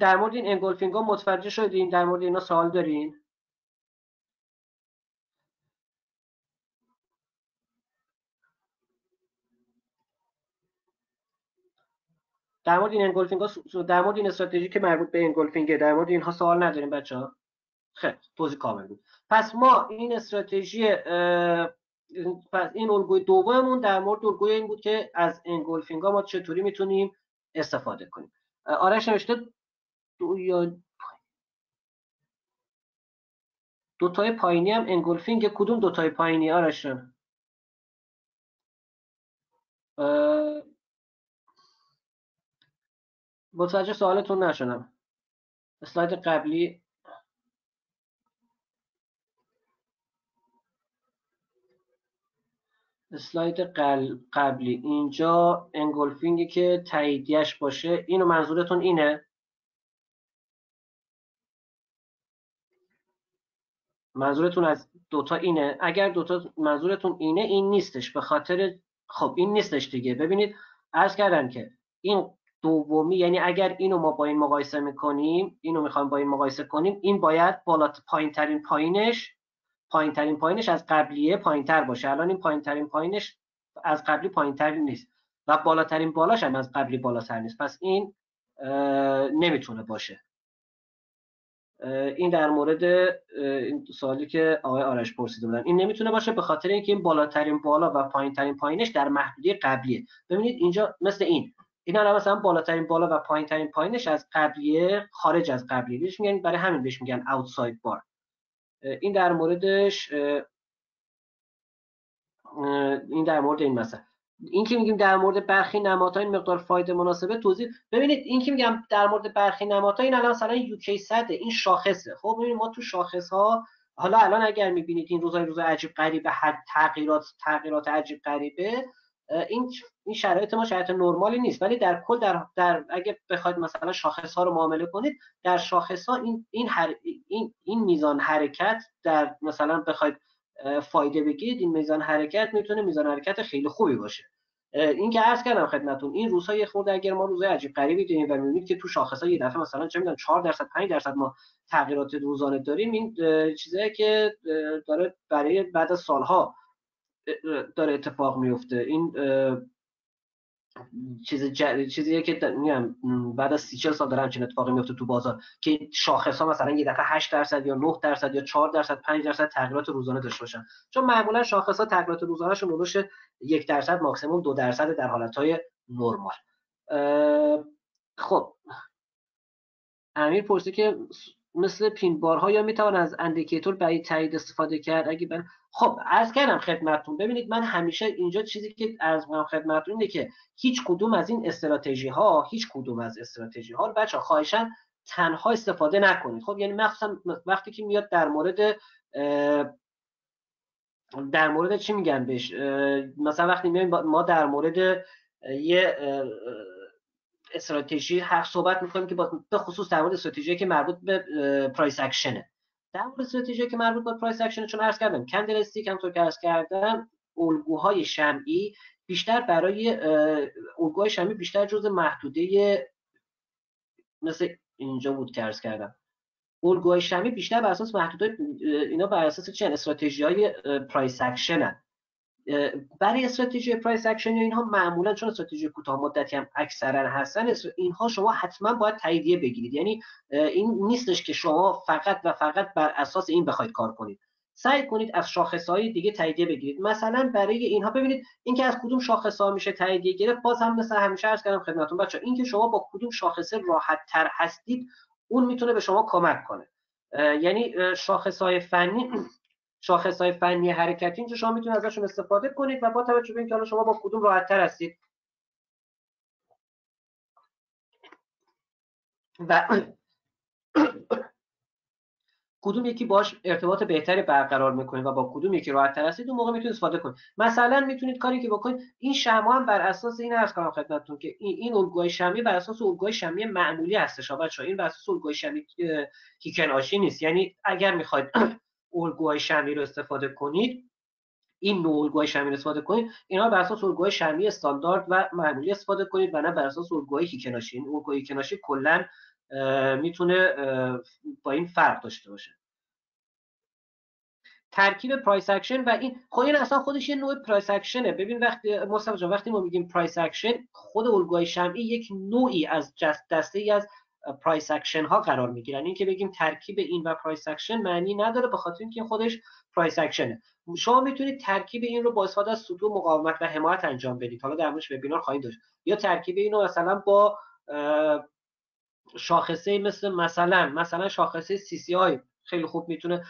در مورد این انگولفینگا متوجه شدین؟ در مورد اینا سوال دارین؟ در مورد این engulfing در مورد این استراتژی که مربوط به engulfing ه در مورد اینها سوال نداریم بچه ها خیلی توضیح کامل بود. پس ما این استراتژی پس این الگوی دوممون در مورد الگوی این بود که از engulfing ها ما چطوری می‌تونیم استفاده کنیم. آرش نوشته دو یا دوتای پایینی هم engulfing کدوم دوتای پایینی آرش متوجه سوالتون نشدم. اسلاید قبلی اسلاید قبلی. اینجا انگولفینگی که تاییدیش باشه. اینو منظورتون اینه؟ منظورتون از دوتا اینه؟ اگر دوتا منظورتون اینه این نیستش. به خاطر خب این نیستش دیگه. ببینید عرض کردم که این دومی یعنی اگر اینو ما با این مقایسه می‌کنیم اینو می‌خوایم با این مقایسه کنیم این باید بالا پایین ترین پایینش پایین ترین پایینش از قبلیه پایین تر باشه. الان این پایین ترین پایینش از قبلی پایین تر نیست و بالاترین بالاش هم از قبلی بالاتر نیست. پس این نمی‌تونه باشه. این در مورد این سوالی که آقای آرش پرسیده بودن. این نمی‌تونه باشه به خاطر اینکه این بالاترین بالا و پایین ترین پایینش در محدوده قبلیه. ببینید اینجا مثل این. این الان مثلا بالاترین بالا و پایین ترین پایینش از قبلیه خارج از قبلیه. بهش میگن برای همین بهش میگن اوتساید بار این در موردش این در مورد این مثلا این که میگیم در مورد برخی نمادها این مقدار فایده مناسبه توضیح. ببینید این که میگم در مورد برخی نمادها این الان مثلا یوکی صده این شاخصه. خب ببینید ما تو شاخص ها حالا الان اگر می‌بینید این روزای روز عجیب غریبه تغییرات تغییرات عجیب غریبه این این شرایط ما شرایط نرمالی نیست. ولی در کل در, در اگه بخواید مثلا شاخص ها رو معامله کنید در شاخص ها این این, این این میزان حرکت در مثلا بخواید فایده بگیرید این میزان حرکت می‌تونه میزان حرکت خیلی خوبی باشه. این که عرض کردم خدمتون این روزها یه خورده اگر ما روزهای عجیب غریبی داریم و می‌بینید که تو شاخص ها یه دفعه مثلا چه می‌دونم 4 درصد 5 درصد ما تغییرات روزانه داریم این چیزایی که داره برای بعد از سالها داره اتفاق میفته. این چیز ج... چیزیه که میگم بعد از 30 سال داره همچین اتفاقی میفته تو بازار که شاخص ها مثلا یه دفعه 8 درصد یا 9 درصد یا 4 درصد 5 درصد تغییرات روزانه داشته باشن. چون معمولا شاخص ها تغییرات روزانهشون اولش 1 درصد ماکسیموم 2 درصد در حالت های نرمال خب. امیر پرسید که مثل پین بارها یا می‌توان از اندیکیتور برای تایید استفاده کرد؟ اگه بر... خب از کردم خدمتتون. ببینید من همیشه اینجا چیزی که از میگم خدمتتون اینه که هیچ کدوم از این استراتژی ها هیچ کدوم از استراتژی ها بچه خواهشن تنها استفاده نکنید. خب یعنی مخصوصا وقتی که میاد در مورد در مورد چی میگن بهش؟ مثلا وقتی میایم ما در مورد یه استراتژی هر صحبت می‌کنیم که به خصوص در مورد استراتژی که مربوط به price action ه در مورد استراتژی که مربوط به price action چون عرض کردم candlestick همونطور که عرض کردم الگوهای شمعی بیشتر برای الگوهای شمعی بیشتر جز محدوده مثل اینجا بود که عرض کردم. الگوهای شمعی بیشتر بر اساس محدوده اینا بر اساس چه استراتژی های price action برای استراتژی price action اینها معمولا چون استراتژی کوتاه مدتی هم اکثرا هستن اینها شما حتما باید تاییدیه بگیرید. یعنی این نیستش که شما فقط و فقط بر اساس این بخواید کار کنید. سعی کنید از شاخص های دیگه تاییدیه بگیرید. مثلا برای اینها ببینید اینکه از کدوم شاخص ها میشه تاییدیه گرفت. باز هم مثل همیشه عرض کردم خدمتتون بچه‌ها اینکه شما با کدوم شاخصه راحت تر هستید اون می‌تونه به شما کمک کنه. یعنی شاخص های فنی شاخص های فنی حرکتی. اینجا شما می‌تونید ازشون استفاده کنید و با توجه به اینکه حالا شما با کدوم راحت تر هستید. و کدوم یکی باش ارتباط بهتری برقرار می‌کنید و با کدوم یکی راحت تر هستید اون موقع می‌تونید استفاده کنید. مثلا می‌تونید کاری که بکنید این شمع هم بر اساس این عرض کنم خدمتتون که این این الگوی شمی بر اساس الگوی شمی معمولی هستش بچه‌ها. این بر اساس الگوی شمی Heikin Ashi نیست. یعنی اگر می‌خواید الگوهای شمعی رو استفاده کنید. این نوع الگوهای شمعی رو استفاده کنید. اینا بر اساس الگوهای شمعی استاندارد و معمولی استفاده کنید و نه بر اساس الگوهای Heikin Ashi این الگوهای هیکناشی کلا می‌تونه با این فرق داشته باشه. ترکیب price action و این خود این اصلا خودش یه نوع price action ه ببین وقتی مصطفی وقتی ما میگیم price action خود الگوهای شمعی یک نوعی از دسته ای از price action ها قرار می‌گیرن. این که بگیم ترکیب این و price action معنی نداره به خاطر اینکه خودش price action ه شما می‌تونید ترکیب این رو با استفاده از سطوح مقاومت و حمایت انجام بدید. حالا در موردش وبینار خواهید داشت. یا ترکیب اینو مثلا با شاخصه مثل مثلا مثلا شاخصه I خیلی خوب می‌تونه.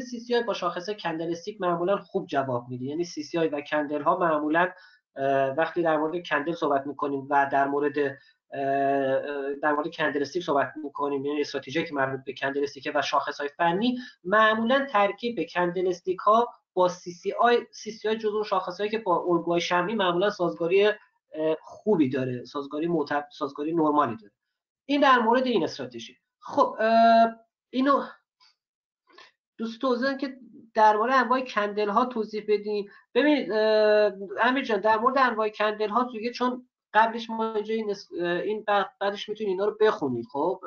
CI با شاخصه candlestick معمولا خوب جواب میده. یعنی CCI و candle ها معمولا وقتی در مورد candle صحبت می‌کنیم و در مورد در مورد candlestick صحبت می‌کنیم. یعنی استراتژی که مربوط به candlestick و شاخص های فنی معمولا ترکیب کندلستیک ها با سی سی آی سی سی آی شاخص هایی که با الگوهای شمعی معمولا سازگاری خوبی داره. سازگاری معتبر سازگاری نرمالی داره. این در مورد این استراتژی. خب اینو دوست توضیح که در مورد انواع کندل ها توضیح بدین. ببینید امیر جان در مورد انواع کندل ها دیگه چون قبلش ما این, این بعدش می‌تونید اینا رو بخونید خب؟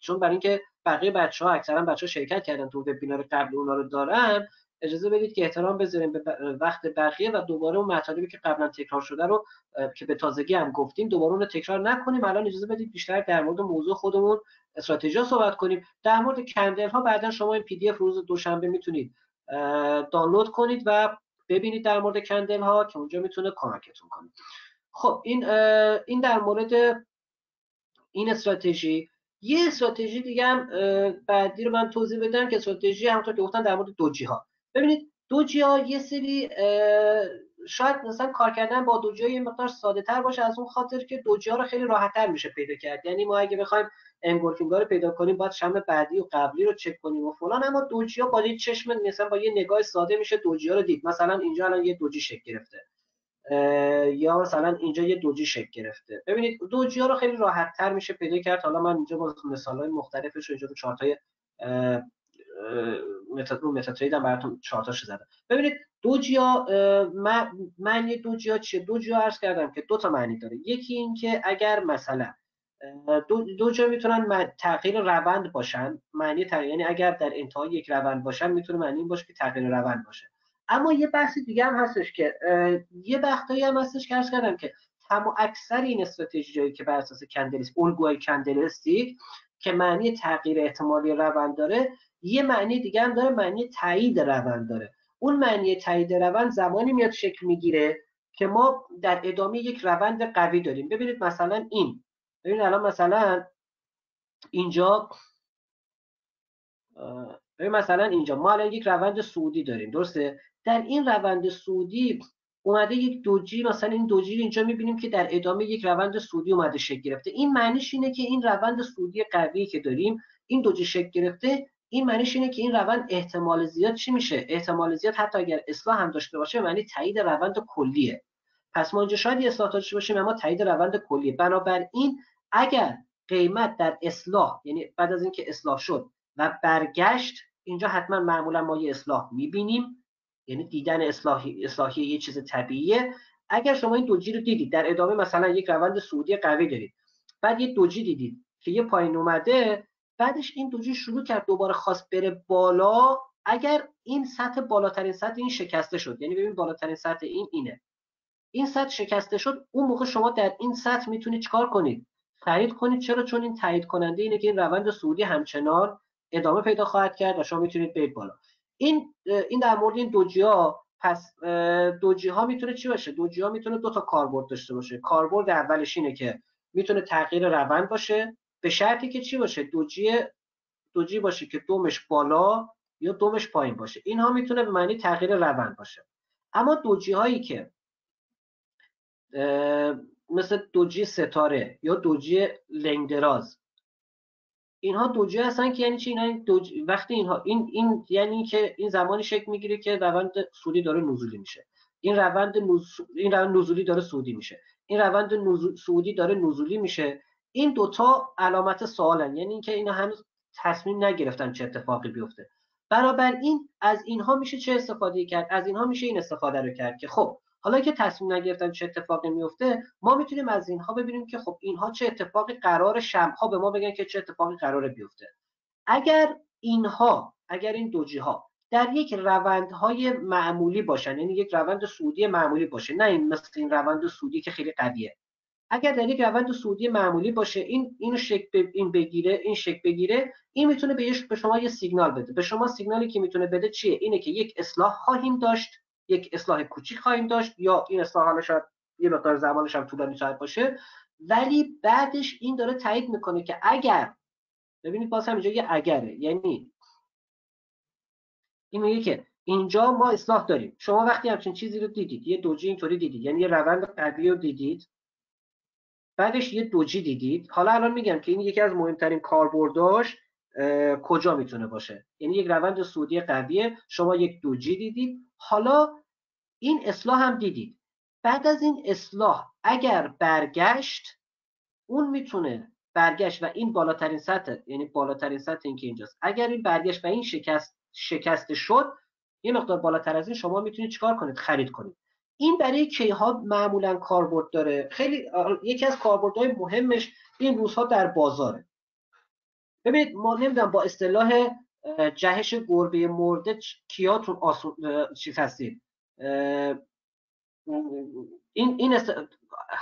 چون برای اینکه بقیه بچه ها اکثرا بچه شرکت کردن تو وبینار قبل اونا رو دارن اجازه بدید که احترام بذاریم به وقت بقیه و دوباره اون مطالبی که قبلا تکرار شده رو که به تازگی هم گفتیم دوباره اون رو تکرار نکنیم. الان اجازه بدید بیشتر در مورد موضوع خودمون استراتژی صحبت کنیم. در مورد کندل ها بعدا شما این پی دی اف روز دوشنبه می‌تونید دانلود کنید و ببینید در مورد کندل ها که اونجا می‌تونه کمکتون کنه. خب این این در مورد این استراتژی. یه استراتژی دیگه هم بعدی رو من توضیح بدم که استراتژی همونطور که گفتم در مورد دوجی ها ببینید دوجی ها یه سری شاید مثلا کار کردن با دوجی یه مقدار ساده تر باشه از اون خاطر که دوجی ها رو خیلی راحت تر میشه پیدا کرد. یعنی ما اگه بخوایم انگولفینگ رو پیدا کنیم باید شم بعدی و قبلی رو چک کنیم و فلان. اما دوجی ها با یه چشم مثلا با یه نگاه ساده میشه دوجی ها رو دید. مثلا اینجا الان یه دوجی شکل گرفته. یا مثلا اینجا یه دوجی شکل گرفته. ببینید دوجی ها رو خیلی راحت تر میشه پیدا کرد. حالا من اینجا با مثال های مختلفش اینجا رو چارت های متاترید هم براتون چارتاشو زدم. ببینید دوجیا معنی دوجیا چیه؟ دوجیا عرض کردم که دو تا معنی داره. یکی این که اگر مثلا دو جا می‌تونن تغییر روند باشن. معنی تغییر یعنی اگر در انتهای یک روند باشن می‌تونه معنی این باشه که تغییر روند باشه. اما یه بحث دیگه هم هستش که یه بحثایی هم هستش که کردم که تمام اکثر این استراتژی که بر اساس کندلیس الگوهای کندلیستیک که معنی تغییر احتمالی روند داره یه معنی دیگه هم داره معنی تایید روند داره. اون معنی تایید روند زمانی میاد شکل می‌گیره که ما در ادامه یک روند قوی داریم. ببینید مثلا این. ببینید الان مثلا اینجا ببین مثلا اینجا. ما الان یک روند سعودی داریم درسته؟ در این روند سعودی اومده یک دوجی مثلا این دوجی اینجا می‌بینیم که در ادامه یک روند سودی اومده شکل گرفته. این معنیش اینه که این روند سودی قوی که داریم این دوجی شکل گرفته این معنیش اینه که این روند احتمال زیاد چی میشه؟ احتمال زیاد حتی اگر اصلاح هم داشته باشه معنی تایید روند کلیه. پس ما اینجا شاید اصلاح داشته باشیم اما تایید روند کلیه. بنابراین اگر قیمت در اصلاح یعنی بعد از اینکه اصلاح شد و برگشت اینجا حتما معمولا ما یه اصلاح می‌بینیم. یعنی دیدن اصلاحی, اصلاحی یه چیز طبیعیه. اگر شما این دوجی رو دیدید در ادامه مثلا یک روند سعودی قوی دارید. بعد یه دوجی دیدید که یه پایین اومده بعدش این دوجی شروع کرد دوباره خواست بره بالا. اگر این سطح بالاترین سطح این شکسته شد یعنی ببین بالاترین سطح این اینه. این سطح شکسته شد اون موقع شما در این سطح می‌تونید چکار کنید؟ خرید کنید. چرا؟ چون این تایید کننده اینه که این روند سعودی همچنان ادامه پیدا خواهد کرد و شما می‌تونید برید بالا. این این در مورد این دوجی ها پس دوجی ها می‌تونه چی باشه؟ دوجی ها می‌تونه دو تا کاربرد داشته باشه. کاربرد اولش اینه که می‌تونه تغییر روند باشه. به شرطی که چی باشه؟ دوجی دوجی باشه که دومش بالا یا دومش پایین باشه. اینها می‌تونه به معنی تغییر روند باشه. اما دوجی هایی که مثل دوجی ستاره یا دوجی لنگدراز اینها دوجی هستن که یعنی چی؟ اینا دوج... وقتی اینها این این یعنی که این زمانی شکل می‌گیره که روند سودی داره نزولی میشه. این روند نز... این روند نزولی داره سودی میشه. این روند نزول... سودی داره نزولی میشه. این دوتا علامت سوالن. یعنی اینکه اینا هنوز تصمیم نگرفتن چه اتفاقی بیفته. این از اینها میشه چه استفاده کرد؟ از اینها میشه این استفاده رو کرد که خب حالا که تصمیم نگرفتن چه اتفاقی میفته ما می‌تونیم از اینها ببینیم که خب اینها چه اتفاقی قرار شمها به ما بگن که چه اتفاقی قرار بیفته. اگر اینها اگر این دوجی ها در یک روندهای معمولی باشن یعنی یک روند سودی معمولی باشه نه این مثل این روند سودی که خیلی قویه. اگر در یک روند سودی معمولی باشه این اینو شکل این بگیره این شکل بگیره این می‌تونه به شما یه سیگنال بده. به شما سیگنالی که می‌تونه بده چیه؟ اینه که یک اصلاح خواهیم داشت. یک اصلاح کوچیک خواهیم داشت یا این اصلاح حالا شاید یه مقدار زمانش هم طولانی شاید باشه. ولی بعدش این داره تایید می‌کنه که اگر ببینید باز هم اینجا یه اگره یعنی این میگه که اینجا ما اصلاح داریم. شما وقتی همچین چیزی رو دیدید یه دوجی اینطوری دیدید یعنی یه روند قوی رو دیدید بعدش یه دوجی دیدید. حالا الان میگم که این یکی از مهمترین کاربرداش کجا می‌تونه باشه؟ یعنی یک روند سودی قویه شما یک دوجی دیدید حالا این اصلاح هم دیدید. بعد از این اصلاح اگر برگشت اون می‌تونه برگشت و این بالاترین سطح یعنی بالاترین سطح این که اینجاست. اگر این برگشت و این شکست شکست شد یه مقدار بالاتر از این شما می‌تونید چیکار کنید؟ خرید کنید. این برای کیها معمولا کاربرد داره. خیلی یکی از کاربردهای مهمش این روزها در بازاره. ببینید ما نمی‌دونم با اصطلاح جهش گربه مرده کیاتون آسون چیز هستید این این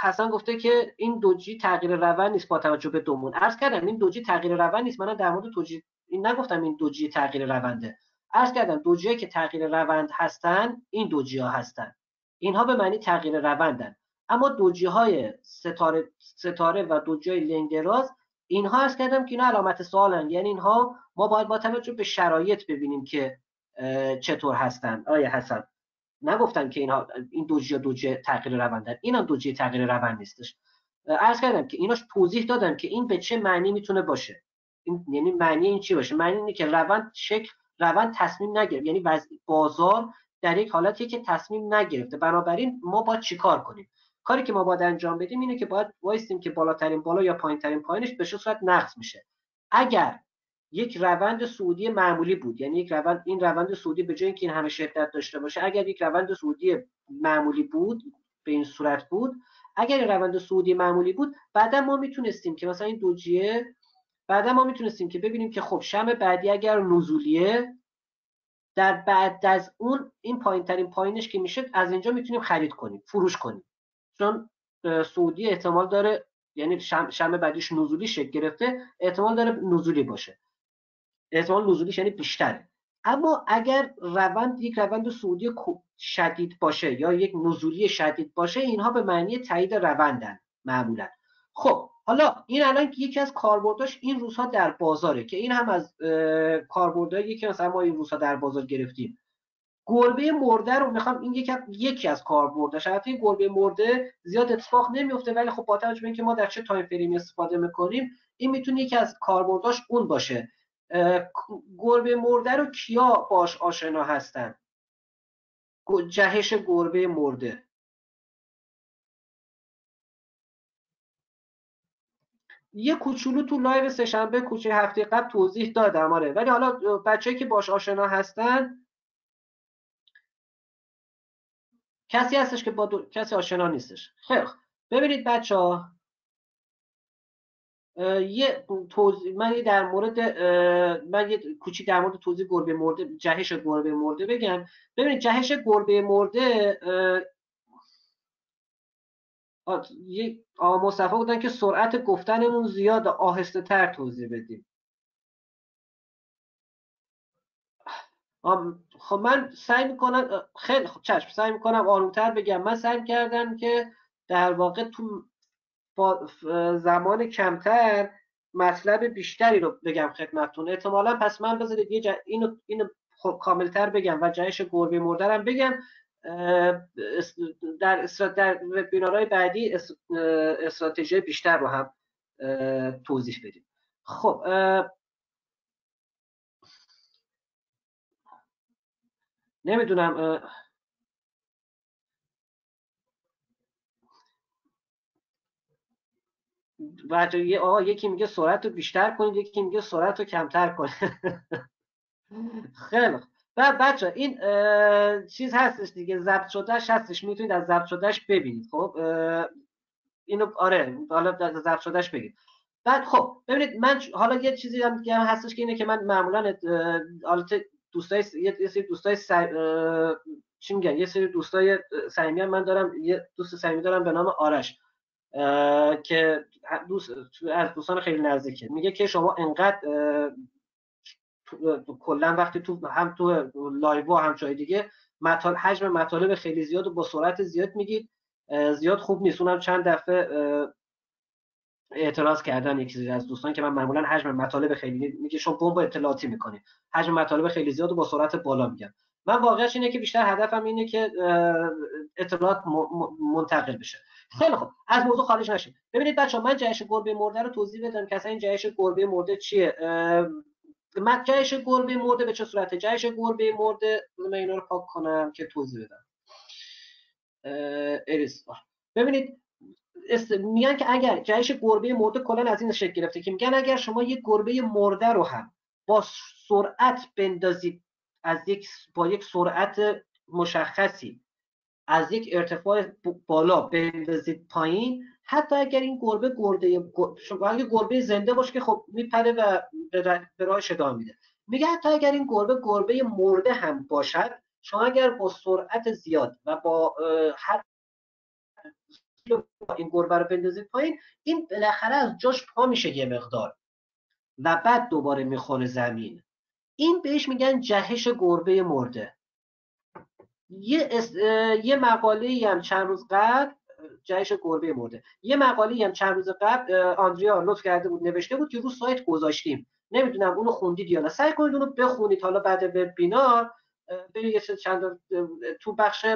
حسن گفته که این دوجی تغییر روند نیست با توجه به دومون. عرض کردم این دوجی تغییر روند نیست. من در مورد دوجی این نگفتم این دوجی تغییر رونده. عرض کردم دوجی که تغییر روند هستن این دوجی ها هستن. اینها به معنی تغییر روندن. اما دوجی های ستاره, ستاره و دوجی های لنگراز اینها ارز کردم که اینا علامت سوالن. یعنی اینها ما باید با توجه به شرایط ببینیم که چطور هستن. آیا حسن نگفتن که اینها این دوجی دوجی تغییر روندن. این هم دوجی تغییر روند نیستش. عرض کردم که ایناش توضیح دادم که این به چه معنی می‌تونه باشه. این یعنی معنی این چی باشه؟ معنی اینه که روند شکل روند تصمیم نگرفت. یعنی بازار در یک حالتیه که تصمیم نگرفته. بنابراین ما باید چیکار کنیم؟ کاری که ما باید انجام بدیم اینه که باید وایستیم که بالاترین بالا یا پایینترین پایینش به صورت نقص میشه. اگر یک روند سعودی معمولی بود یعنی یک روند این روند سعودی به جای اینکه این همه شدت داشته باشه اگر یک روند سعودی معمولی بود به این صورت بود اگر این روند سعودی معمولی بود بعدا ما می‌تونستیم که مثلا این دوجیه بعدا ما می‌تونستیم که ببینیم که خب شم بعدی اگر نزولیه در بعد از اون این پایین ترین پایینش که میشه از اینجا می‌تونیم خرید کنیم فروش کنیم. چون سعودی احتمال داره یعنی شم, شم بعدیش نزولی شکل گرفته احتمال داره نزولی باشه. احتمال نزولیش یعنی بیشتره. اما اگر روند یک روند سعودی شدید باشه یا یک نزولی شدید باشه اینها به معنی تایید روندن معمولا. خب حالا این الان یکی از کاربرداش این روزها در بازاره که این هم از کاربردهایی که مثلا ما این روزها در بازار گرفتیم. گربه مرده رو می‌خوام این یکی یکی از کاربرداش البته این گربه مرده زیاد اتفاق نمیفته ولی خب با توجه به اینکه ما در چه تایم فریمی استفاده می‌کنیم این می‌تونه یکی از کاربرداش اون باشه. گربه مرده رو کیا باش آشنا هستن؟ جهش گربه مرده. یه کوچولو تو live سه‌شنبه کوچه هفته قبل توضیح دادم آره. ولی حالا بچه که باش آشنا هستن کسی هستش که با دو... کسی آشنا نیستش. خیلی ببینید بچه ها. یه توضیح من یه در مورد من یه کوچی در مورد توضیح گربه مرده جهش گربه مرده بگم. ببینید جهش گربه مرده یک مصطفی بودن که سرعت گفتنمون زیاد آهسته تر توضیح بدیم. خب من سعی می‌کنم خیلی خب چشم سعی می‌کنم آرومتر بگم. من سعی کردم که در واقع تو با زمان کمتر مطلب بیشتری رو بگم خدمتتون. احتمالا پس من بذارید یه اینو اینو خب کاملتر بگم و جهش گربه مردرم بگم. در در بعدی استراتژی بیشتر رو هم توضیح بدیم. خب نمی‌دونم بچه آقا یکی میگه سرعت رو بیشتر کنید یکی میگه سرعت رو کمتر کنید. خیلی بعد بچه این چیز هستش دیگه ضبط شدهش هستش می‌تونید از ضبط شدهش ببینید خب؟ اینو آره حالا ضبط شدهش بگید. بعد خب ببینید من حالا یه چیزی هم هستش که اینه که من معمولا دوستای یه سری دوستای چی میگن؟ یه سری دوستای صمیمی من دارم یه دوست صمیمی دارم به نام آرش که دوست از دوستان خیلی نزدیکه. میگه که شما انقدر کلا وقتی تو هم تو live و هم جای دیگه مطالب حجم مطالب خیلی زیاد و با سرعت زیاد میگید زیاد خوب نیست. اونم چند دفعه اعتراض کردن یکی از دوستان که من معمولا حجم مطالب خیلی میگه شما بمب اطلاعاتی می‌کنید حجم مطالب خیلی زیاد و با سرعت بالا میگم من واقعش اینه که بیشتر هدفم اینه که اطلاعات منتقل بشه. خیلی خوب. از موضوع خارج نشیم. ببینید بچه‌ها من جهش گربه مرده رو توضیح بدم که اصلا این جهش گربه مرده چیه. من جهش گربه مرده به چه صورته؟ جهش گربه مرده من اینا رو پاک کنم که توضیح بدم. اریسپار ببینید میگن که اگر جهش گربه مرده کلا از این شکل گرفته که میگن اگر شما یک گربه مرده رو هم با سرعت بندازید از یک با یک سرعت مشخصی از یک ارتفاع بالا بندازید پایین حتی اگر این گربه گرده شما اگه گربه زنده باشه که خب میپره و به راهش ادامه میده. میگه حتی اگر این گربه گربه مرده هم باشد شما اگر با سرعت زیاد و با هر این گربه رو بندازید پایین این بالاخره از جاش پا میشه یه مقدار. و بعد دوباره می‌خوره زمین. این بهش میگن جهش گربه مرده. یه, اس... یه مقاله هم چند روز قبل جهش گربه مرده. یه مقاله هم چند روز قبل آندریا لطف کرده بود نوشته بود که رو سایت گذاشتیم. نمی‌دونم اونو خوندید یا نه. سعی کنید اونو بخونید. حالا بعد وبینار برید چند تو بخش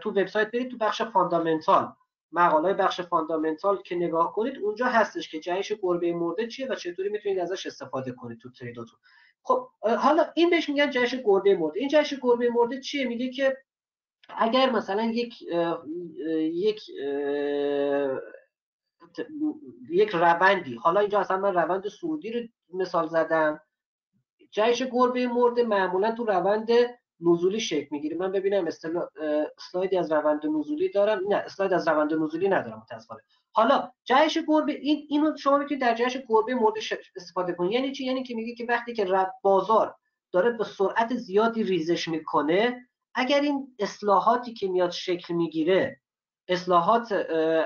تو وبسایت برید تو بخش fundamental. مقاله بخش fundamental که نگاه کنید اونجا هستش که جهش گربه مرده چیه و چطوری می‌تونید ازش استفاده کنید تو trade اتون. خب حالا این بهش میگن جهش گربه مرده. این جهش گربه مرده چیه؟ میگه که اگر مثلا یک یک یک روندی حالا اینجا اصلا من روند سعودی رو مثال زدم جهش گربه مرده معمولا تو روند نزولی شکل می‌گیره. من ببینم اسلایدی از روند نزولی دارم. نه اسلاید از روند نزولی ندارم متاسفانه. حالا جهش گربه این اینو شما می‌تونید در جهش گربه مرده استفاده کنید. یعنی چی؟ یعنی که میگه که وقتی که بازار داره به سرعت زیادی ریزش می‌کنه اگر این اصلاحاتی که میاد شکل می‌گیره اصلاحات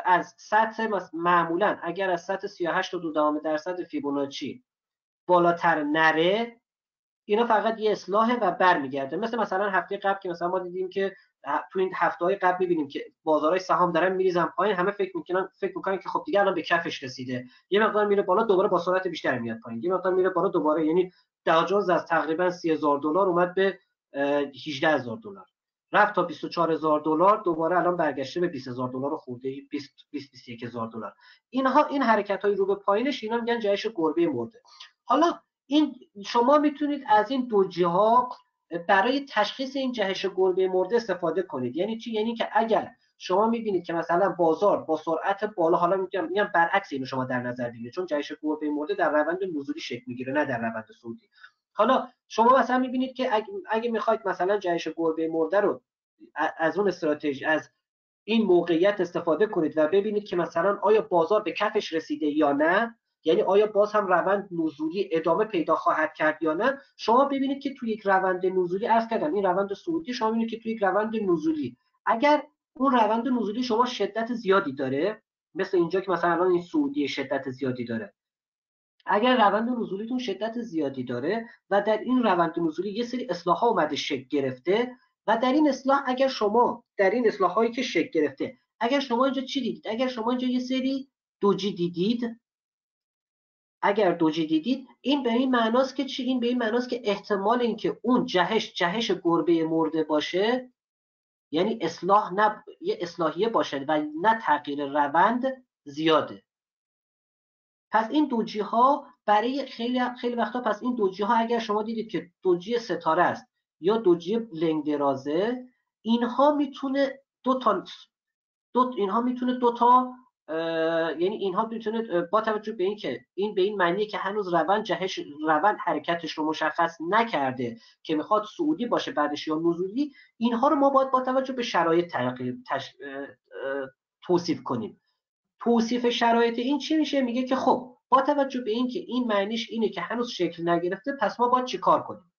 از سطح معمولا اگر از سطح 38 و درصد فیبوناچی بالاتر نره اینا فقط یه اصلاحه و برمیگرده. مثل مثلا هفته قبل که مثلا ما دیدیم که تو این هفته های قبل می‌بینیم که بازارهای سهام دارن میریزن پایین همه فکر می‌کنن فکر می‌کنن که خب دیگه الان به کفش رسیده. یه مقدار میره بالا دوباره با سرعت بیشتر میاد پایین. یه مقدار میره بالا دوباره یعنی داو از تقریبا 30000 دلار اومد به 18000 دلار. رفت تا 24000 دلار دوباره الان برگشته به 20000 دلار خورده 20 21000 دلار. اینها این حرکت های رو به پایینش اینا میگن جهش گربه مرده. حالا این شما می‌تونید از این دوجه ها برای تشخیص این جهش گربه مرده استفاده کنید. یعنی چی؟ یعنی که اگر شما می‌بینید که مثلا بازار با سرعت بالا حالا میگم میگم برعکس اینو شما در نظر بگیرید. چون جهش گربه مرده در روند نزولی شکل می‌گیره نه در روند صعودی حالا شما مثلا می‌بینید که اگه, اگه می‌خواید مثلا جهش گربه مرده رو از اون استراتژی از این موقعیت استفاده کنید و ببینید که مثلا آیا بازار به کفش رسیده یا نه یعنی آیا باز هم روند نزولی ادامه پیدا خواهد کرد یا نه؟ شما ببینید که توی یک روند نزولی عرض کردم این روند صعودی شما ببینید که توی یک روند نزولی. اگر اون روند نزولی شما شدت زیادی داره مثل اینجا که مثلا الان این صعودی شدت زیادی داره. اگر روند نزولیتون شدت زیادی داره و در این روند نزولی یه سری اصلاح ها اومده شکل گرفته و در این اصلاح اگر شما در این اصلاح هایی که شکل گرفته اگر شما اینجا چی دیدید؟ اگر شما اینجا یه سری دوجی دیدید اگر دوجی دیدید این به این معناست که چی؟ این به این معناست که احتمال اینکه اون جهش جهش گربه مرده باشه یعنی اصلاح نه یه اصلاحیه باشه و نه تغییر روند زیاده. پس این دوجی ها برای خیلی خیلی وقتا پس این دوجی ها اگر شما دیدید که دوجی ستاره است یا دوجی لنگ درازه اینها می‌تونه دو تا دو اینها می‌تونه دو تا یعنی اینها می‌تونه با توجه به اینکه این به این معنیه که هنوز روند جهش روند حرکتش رو مشخص نکرده که می‌خواد سعودی باشه بعدش یا نزولی اینها رو ما باید با توجه به شرایط تش... توصیف کنیم. توصیف شرایط این چی میشه؟ میگه که خب با توجه به اینکه این معنیش اینه که هنوز شکل نگرفته پس ما باید چیکار کنیم؟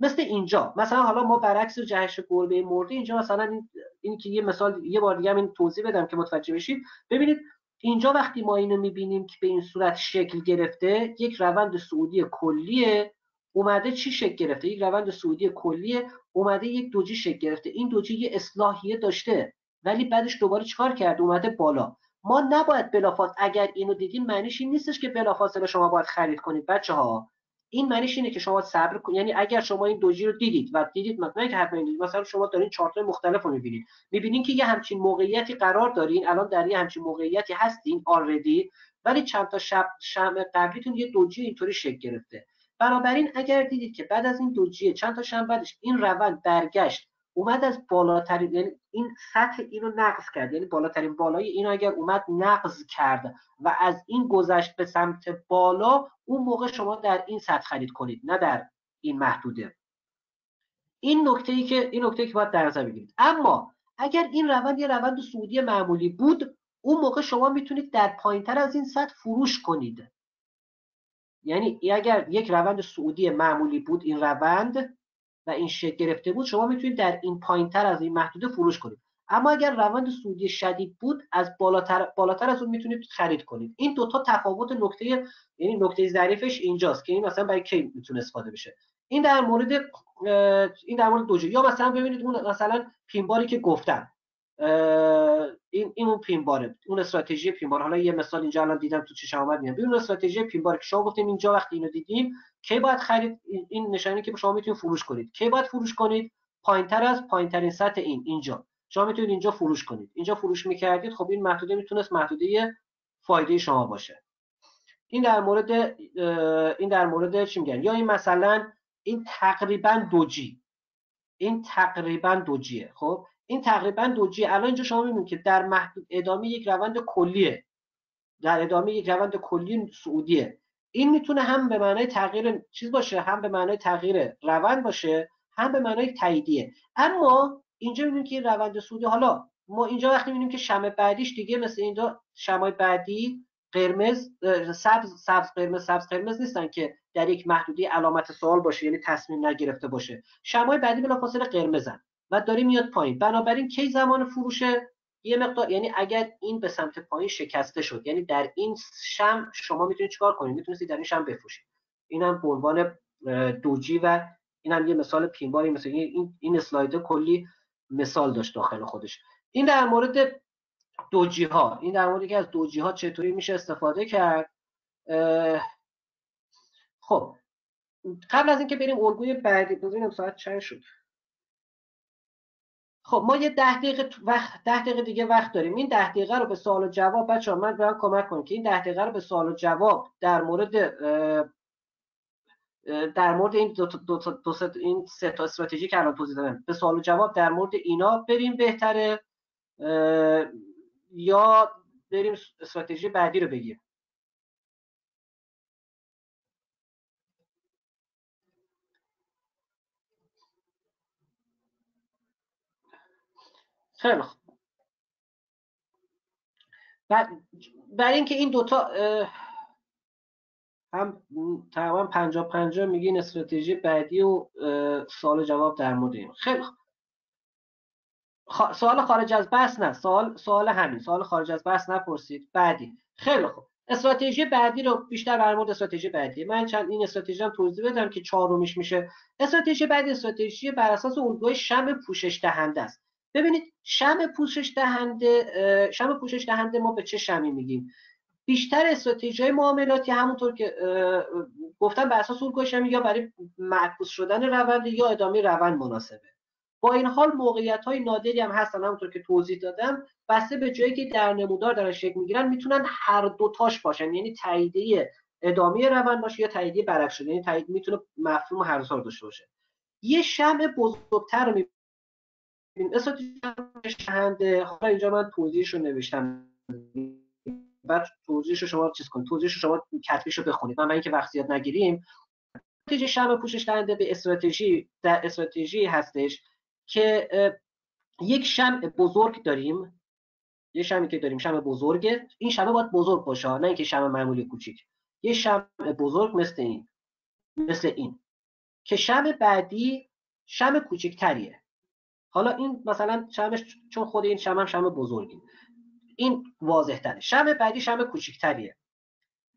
مثل اینجا مثلا حالا ما برعکس جهش گربه مرده اینجا مثلا این, این که یه مثال یه بار دیگه این توضیح بدم که متوجه بشید. ببینید اینجا وقتی ما اینو می‌بینیم که به این صورت شکل گرفته یک روند سعودی کلیه اومده چی شکل گرفته؟ یک روند سعودی کلیه اومده یک دوجی شکل گرفته. این دوجی یه اصلاحیه داشته ولی بعدش دوباره چیکار کرده؟ اومده بالا. ما نباید بلافاصله اگر اینو دیدین معنیش این نیستش که بلافاصله شما باید خرید کنید بچه ها این معنیش اینه که شما صبر کنید یعنی اگر شما این دوجی رو دیدید و دیدید مثلا که حتما دیدید مثلا شما دارین چارت مختلف رو می‌بینید. می‌بینین که یه همچین موقعیتی قرار دارین. الان در یه همچین موقعیتی هستین آردی ولی چند تا شب شمع قبلیتون یه دوجی اینطوری شکل گرفته. بنابراین اگر دیدید که بعد از این دوجی چند تا شب بعدش این روند برگشت اومد از بالاترین یعنی این سطح اینو نقض کرد. یعنی بالاترین بالای اینو اگر اومد نقض کرد و از این گذشت به سمت بالا اون موقع شما در این سطح خرید کنید نه در این محدوده. این نکته ای که این نکته ای که باید در نظر بگیرید. اما اگر این روند یه روند سعودی معمولی بود اون موقع شما می‌تونید در پایینتر از این سطح فروش کنید. یعنی اگر یک روند سعودی معمولی بود این روند و این شکل گرفته بود شما می‌تونید در این پایینتر از این محدوده فروش کنید. اما اگر روند سودی شدید بود از بالاتر بالاتر از اون می‌تونید خرید کنید. این دوتا تفاوت نکته یعنی نکته ظریفش اینجاست که این مثلا برای کی می‌تونه استفاده بشه. این در مورد این در مورد دوجه یا مثلا ببینید اون مثلا پینباری که گفتم. این این اون پینباره. اون استراتژی پینبار. حالا یه مثال اینجا الان دیدم تو چشم اومد میاد. ببین استراتژی پینبار که شما گفتیم اینجا وقتی اینو دیدیم کی باید خرید؟ این نشانی که شما می‌تونید فروش کنید. کی باید فروش کنید؟ پایینتر از پایینترین سطح این اینجا. شما می‌تونید اینجا فروش کنید. اینجا فروش می‌کردید خب این محدوده می‌تونست محدوده فایده شما باشه. این در مورد این در مورد چی میگن؟ یا این مثلا این تقریبا دوجی. این تقریبا دوجیه. خب؟ این تقریبا دوجی الان اینجا شما می‌بینید که در محدود ادامه یک روند کلیه. در ادامه یک روند کلی سعودیه. این می‌تونه هم به معنای تغییر چیز باشه هم به معنای تغییر روند باشه هم به معنای تاییدیه. اما اینجا می‌بینیم که روند سودی حالا ما اینجا وقتی می‌بینیم که شمع بعدیش دیگه مثل اینجا شمع بعدی قرمز سبز سبز قرمز سبز قرمز نیستن که در یک محدوده علامت سوال باشه یعنی تصمیم نگرفته باشه. شمع بعدی بلافاصله قرمزن. و داره میاد پایین. بنابراین کی زمان فروشه یه مقدار یعنی اگر این به سمت پایین شکسته شد یعنی در این شم شما می‌تونید چیکار کنید؟ می‌تونید در این شم بفروشید. اینم به عنوان دوجی و اینم یه مثال پینباری مثل این این اسلاید کلی مثال داشت داخل خودش. این در مورد دوجی ها این در مورد که از دوجی ها چطوری میشه استفاده کرد؟ خب. قبل از اینکه بریم الگوی بعدی ببینم ساعت چند شد. خب ما یه ده دقیقه وقت ده دقیقه دیگه وقت داریم. این ده دقیقه رو به سوال و جواب بچه ها من به کمک کنم که این ده دقیقه رو به سوال و جواب در مورد در مورد این دو, دو, دو, این سه تا استراتژی که الان توضیح دادم به سوال و جواب در مورد اینا بریم بهتره یا بریم استراتژی بعدی رو بگیم. خیلی خوب. برای اینکه این دوتا هم تقریبا پنجا پنجا میگین استراتژی بعدی و سوال جواب در مورد این. خیلی خوب. سوال خارج از بحث نه. سوال سوال همین. سوال خارج از بحث نپرسید. بعدی. خیلی خوب. استراتژی بعدی رو بیشتر در مورد استراتژی بعدی. من چند این استراتژی هم توضیح بدم که چهارمیش میشه. استراتژی بعدی استراتژی بر اساس الگوی شم پوشش دهنده است. ببینید شم پوشش دهنده شم پوشش دهنده ما به چه شمی میگیم؟ بیشتر استراتژی معاملاتی همونطور که گفتم بر اساس الگوی شمی یا برای معکوس شدن روند یا ادامه روند مناسبه. با این حال موقعیت های نادری هم هستن همونطور که توضیح دادم بسته به جایی که در نمودار دارن شکل می‌گیرن می‌تونن هر دو تاش باشن. یعنی تاییدیه ادامه روند باشه یا تاییدیه برعکس شده. یعنی تایید می‌تونه مفهوم هر دو داشته باشه. یه شمع بزرگتر رو استراتژی شهنده حالا اینجا من توضیحش رو نوشتم. بعد توضیحش رو شما چیز کنید. توضیحش رو شما کتبیش رو بخونید. من اینکه وقت زیاد نگیریم استراتژی شمع پوشش دهنده به استراتژی در استراتژی هستش که یک شمع بزرگ داریم. یه شمعی که داریم شمع بزرگه این شمع باید بزرگ باشه نه اینکه شمع معمولی کوچیک. یه شمع بزرگ مثل این مثل این. که شمع بعدی شمع کوچکتریه. حالا این مثلا شمعش چون خود این شمع شمع بزرگی. این واضح تره شمع بعدی شمع کوچکتریه.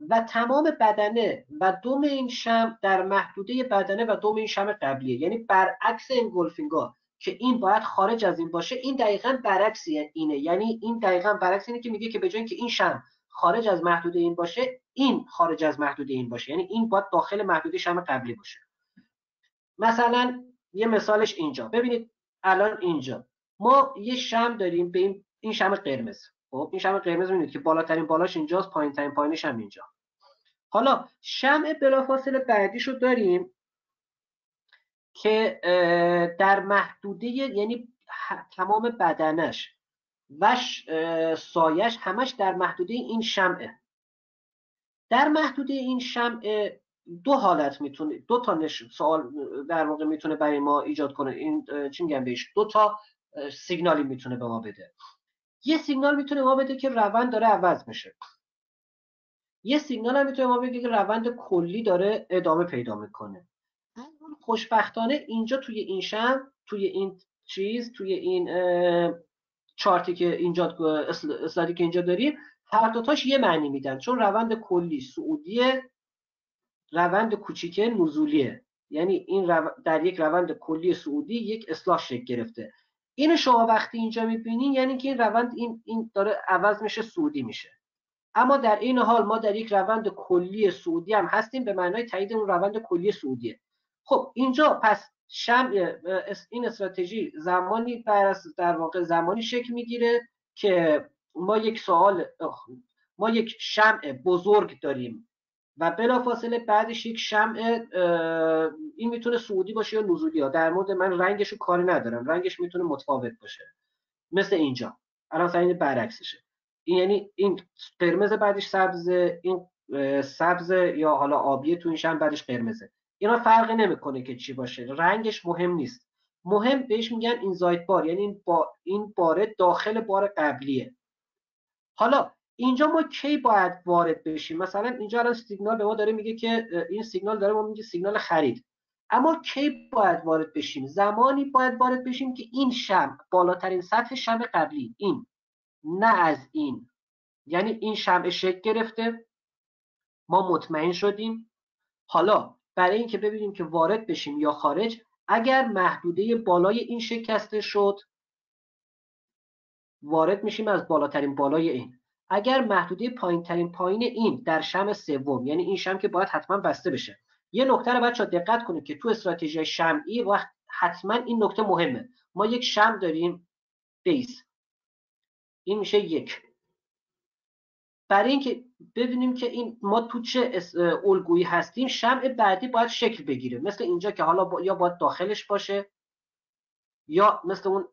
و تمام بدنه و دوم این شمع در محدوده بدنه و دوم این شمع قبلیه. یعنی برعکس انگولفینگا که این باید خارج از این باشه این دقیقا برعکس اینه. یعنی این دقیقا برعکس اینه که میگه که به جای که این شم خارج از محدوده این باشه این خارج از محدوده این باشه. یعنی این باید داخل محدوده شم قبلی باشه. مثلا یه مثالش اینجا. ببینید الان اینجا. ما یه شم داریم به این این شم قرمز. خب این شم قرمز می‌بینید که بالاترین بالاش اینجاست پایین ترین پایینش هم اینجا. حالا شمع بلافاصله بعدیشو داریم که در محدوده یعنی تمام بدنش و سایش همش در محدوده این شمعه. در محدوده این شمع دو حالت می‌تونه دو تا نش... سوال در واقع می‌تونه برای ما ایجاد کنه. این چی میگم بهش؟ دو تا سیگنالی می‌تونه به ما بده. یه سیگنال می‌تونه ما بده که روند داره عوض میشه یه سیگنال هم می‌تونه ما بگه که روند کلی داره ادامه پیدا می‌کنه. خوشبختانه اینجا توی این شم توی این چیز توی این چارتی که اینجا اسلایدی که اینجا داریم هر دوتاش یه معنی میدن. چون روند کلی سعودیه روند کوچیکه نزولیه. یعنی این در یک روند کلی سعودی یک اصلاح شکل گرفته. اینو شما وقتی اینجا می‌بینین یعنی که این روند این, این داره عوض میشه سعودی میشه. اما در این حال ما در یک روند کلی سعودی هم هستیم به معنای تایید اون روند کلی سعودیه. خب اینجا پس شم این استراتژی زمانی در واقع زمانی شکل می‌گیره که ما یک سوال ما یک شمع بزرگ داریم. و بلافاصله بعدش یک شمع این می‌تونه سعودی باشه یا نزولی ها. در مورد من رنگش رو کاری ندارم. رنگش می‌تونه متفاوت باشه. مثل اینجا. الان این برعکسشه. این یعنی این قرمز بعدش سبز این سبز یا حالا آبی تو این شم بعدش قرمزه. اینا فرقی نمی‌کنه که چی باشه. رنگش مهم نیست. مهم بهش میگن این زایت بار. یعنی این, با این باره داخل بار قبلیه. حالا اینجا ما کی باید وارد بشیم؟ مثلا اینجا الان سیگنال به ما داره میگه که این سیگنال داره ما میگه سیگنال خرید. اما کی باید وارد بشیم؟ زمانی باید وارد بشیم که این شم بالاترین سطح شم قبلی این نه از این. یعنی این شمع شکل گرفته ما مطمئن شدیم. حالا برای اینکه ببینیم که وارد بشیم یا خارج اگر محدوده بالای این شکسته شد وارد میشیم از بالاترین بالای این. اگر محدوده پایین ترین پایین این در شم سوم یعنی این شم که باید حتما بسته بشه. یه نکته رو بچه دقت کنید که تو استراتژی شمعی وقت حتما این نکته مهمه. ما یک شم داریم بیس. این میشه یک. برای اینکه ببینیم که این ما تو چه الگویی هستیم شمع بعدی باید شکل بگیره. مثل اینجا که حالا با... یا باید داخلش باشه یا مثل اون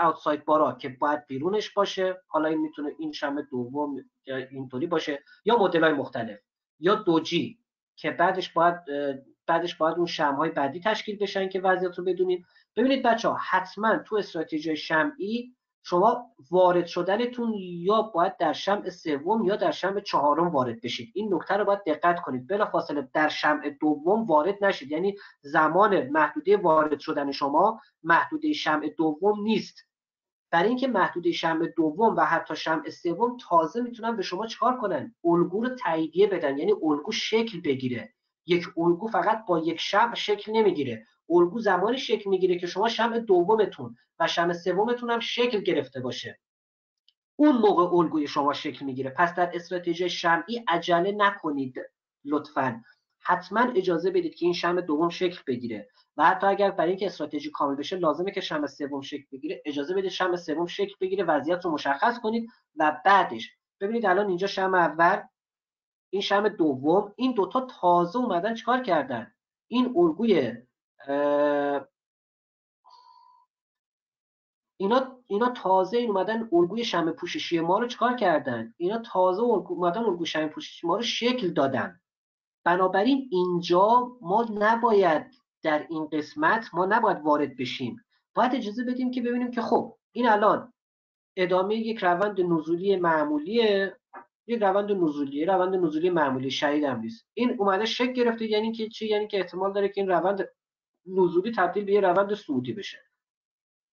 اوتساید بارا که باید بیرونش باشه. حالا این می‌تونه این شمع دوم اینطوری باشه. یا مدل های مختلف. یا دوجی که بعدش باید بعدش باید اون شمع های بعدی تشکیل بشن که وضعیت رو بدونیم. ببینید بچه ها حتما تو استراتژی شمعی شما وارد شدنتون یا باید در شمع سوم یا در شمع چهارم وارد بشید. این نکته رو باید دقت کنید. فاصله در شمع دوم وارد نشید. یعنی زمان محدوده وارد شدن شما محدوده شمع دوم نیست. برای اینکه محدوده شمع دوم و حتی شمع سوم تازه می‌تونن به شما چکار کنن؟ الگو رو تاییدیه بدن. یعنی الگو شکل بگیره. یک الگو فقط با یک شمع شکل نمی‌گیره. الگو زمانی شکل می‌گیره که شما شمع دومتون و شمع سومتون هم شکل گرفته باشه. اون موقع الگوی شما شکل می‌گیره. پس در استراتژی شمعی عجله نکنید لطفا. حتما اجازه بدید که این شمع دوم شکل بگیره. و حتی اگر برای اینکه استراتژی کامل بشه لازمه که شمع سوم شکل بگیره اجازه بدید شمع سوم شکل بگیره وضعیت رو مشخص کنید و بعدش ببینید الان اینجا شمع اول این شمع دوم این دوتا تازه اومدن چیکار کردن؟ این الگوی اینا اینا تازه این اومدن الگوی شمع پوششی ما رو چکار کردن؟ اینا تازه اومدن الگوی شمع پوششی ما رو شکل دادن. بنابراین اینجا ما نباید در این قسمت ما نباید وارد بشیم. باید اجازه بدیم که ببینیم که خب این الان ادامه یک روند نزولی معمولیه یک روند نزولی روند نزولی معمولی شدید هم نیست. این اومده شکل گرفته یعنی که چی؟ یعنی که احتمال داره که این روند نزولی تبدیل به یه روند صعودی بشه.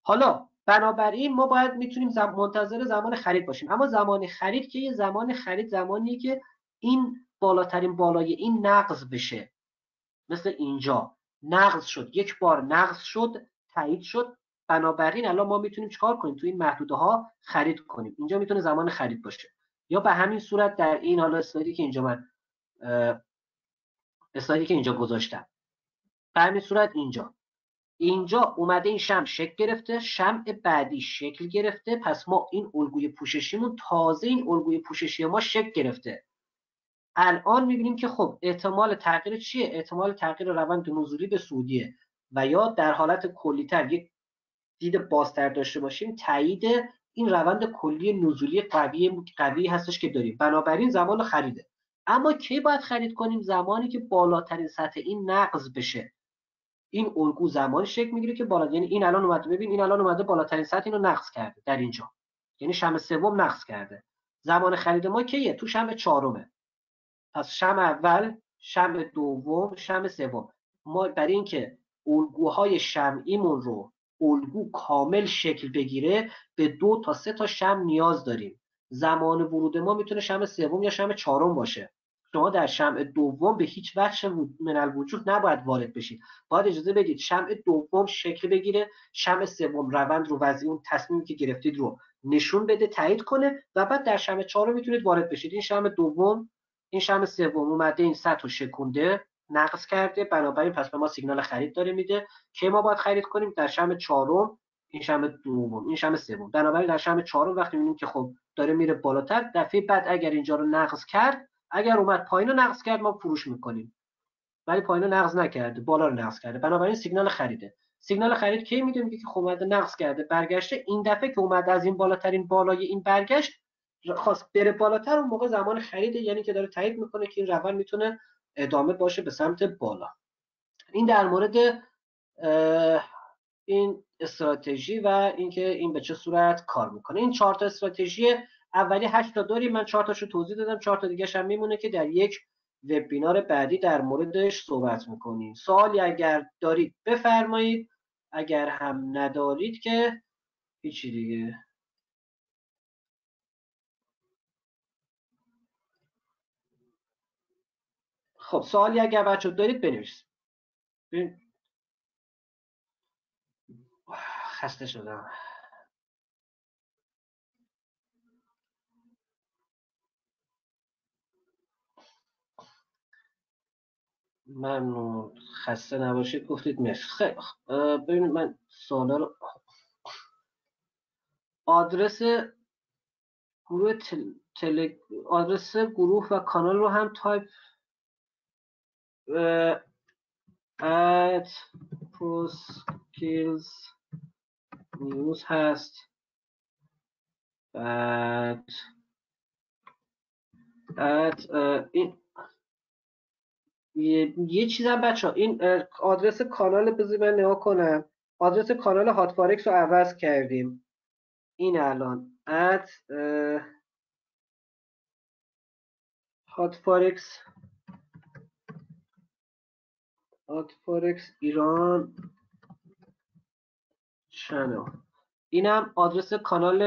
حالا بنابراین ما باید می‌تونیم منتظر زمان خرید باشیم. اما زمان خرید که یه زمان خرید زمانیه که این بالاترین بالای این نقض بشه. مثل اینجا. نقض شد. یک بار نقض شد تایید شد. بنابراین الان ما می‌تونیم چکار کنیم؟ تو این محدوده ها خرید کنیم. اینجا می‌تونه زمان خرید باشه. یا به همین صورت در این حالا اسلایدی که اینجا من اسلایدی که اینجا گذاشتم. به همین صورت اینجا. اینجا اومده این شم شکل گرفته شمع بعدی شکل گرفته پس ما این الگوی پوششیمون تازه این الگوی پوششی ما شکل گرفته. الان می‌بینیم که خب احتمال تغییر چیه؟ احتمال تغییر روند نزولی به سودیه. و یا در حالت کلیتر یک دید بازتر داشته باشیم تایید این روند کلی نزولی قوی قوی هستش که داریم. بنابراین زمان خریده. اما کی باید خرید کنیم؟ زمانی که بالاترین سطح این نقض بشه. این الگو زمانی شکل می‌گیره که بالا یعنی این الان اومده ببین این الان اومده بالاترین سطح اینو نقض کرده در اینجا. یعنی شم سوم نقض کرده. زمان خرید ما کیه؟ تو شم چهارمه. پس شم اول شم دوم شم سوم. ما برای اینکه الگوهای شمعیمون رو الگو کامل شکل بگیره به دو تا سه تا شم نیاز داریم. زمان ورود ما می‌تونه شم سوم یا شم چهارم باشه. شما در شمع دوم به هیچ وجه من الوجود نباید وارد بشید باید اجازه بدید شمع دوم شکل بگیره شمع سوم روند رو وضعی اون تصمیمی که گرفتید رو نشون بده تایید کنه و بعد در شمع چهارم می‌تونید وارد بشید. این شمع دوم این شمع سوم اومده این سطح رو شکونده نقص کرده. بنابراین پس به ما سیگنال خرید داره میده که ما باید خرید کنیم در شمع چهارم این شمع دوم این شمع سوم. بنابراین در شمع چهارم وقتی می‌بینیم که خب داره میره بالاتر دفعه بعد اگر اینجا رو نقض کرد اگر اومد پایین رو نقض کرد ما فروش می‌کنیم. ولی پایین رو نقض نکرده بالا رو نقض کرده. بنابراین سیگنال خریده. سیگنال خرید کی میده میگه که خب اومده نقض کرده؟ برگشته این دفعه که اومد از این بالاترین بالای این برگشت خواست بره بالاتر اون موقع زمان خرید یعنی که داره تایید می‌کنه که این روند می‌تونه ادامه باشه به سمت بالا. این در مورد این استراتژی و اینکه این به چه صورت کار می‌کنه. این چهار تا استراتژی اولی هشت تا داریم من چهار تاشو توضیح دادم. چهار تا دیگه هم میمونه که در یک وبینار بعدی در موردش صحبت می‌کنیم. سوالی اگر دارید بفرمایید اگر هم ندارید که هیچی دیگه. خب سوالی اگر بچه دارید بنویسید. خسته شدم. ممنون. خسته نباشید گفتید مرسی. خیلی ببینید من سوالا رو آدرس گروه تل... آدرس گروه و کانال رو هم تایپ ات پروسکیلز نیوز هست. بعد بعد این یه, یه چیزم بچه ها این آدرس کانال بذاری من نگاه کنم. آدرس کانال HotForex رو عوض کردیم. این الان. at HotForex HotForex Iran Channel. اینم آدرس کانال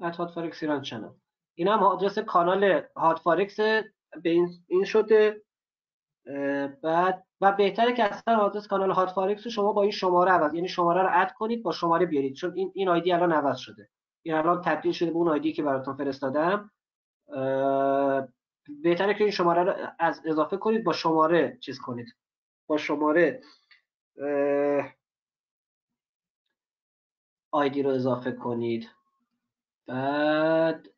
at HotForex Iran Channel. اینم آدرس کانال هاتفارکس به این, شده بعد و بهتره که اصلا آدرس کانال هات فارکس رو شما با این شماره عوض یعنی شماره رو اد کنید با شماره بیارید. چون این این آیدی الان عوض شده. این الان تبدیل شده به اون آیدی که براتون فرستادم. بهتره که این شماره رو از اضافه کنید با شماره چیز کنید. با شماره آیدی رو اضافه کنید. بعد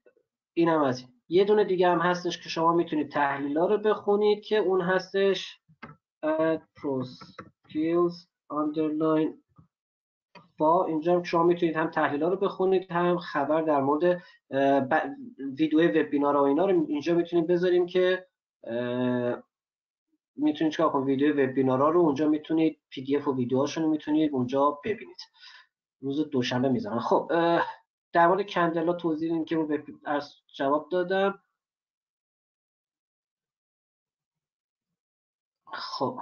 اینم از این. یه دونه دیگه هم هستش که شما می‌تونید تحلیل ها رو بخونید که اون هستش پروس skills underline با. اینجا هم شما می‌تونید هم تحلیل ها رو بخونید هم خبر در مورد ویدیو وبینار و اینا رو اینجا می‌تونید بذاریم که می‌تونید چکار کنید؟ ویدیو وبینارها رو اونجا می‌تونید پی دی اف و ویدیوهاشون رو می‌تونید اونجا ببینید. روز دوشنبه می‌ذارن خب در مورد کندلا توضیح این که از جواب دادم. خب.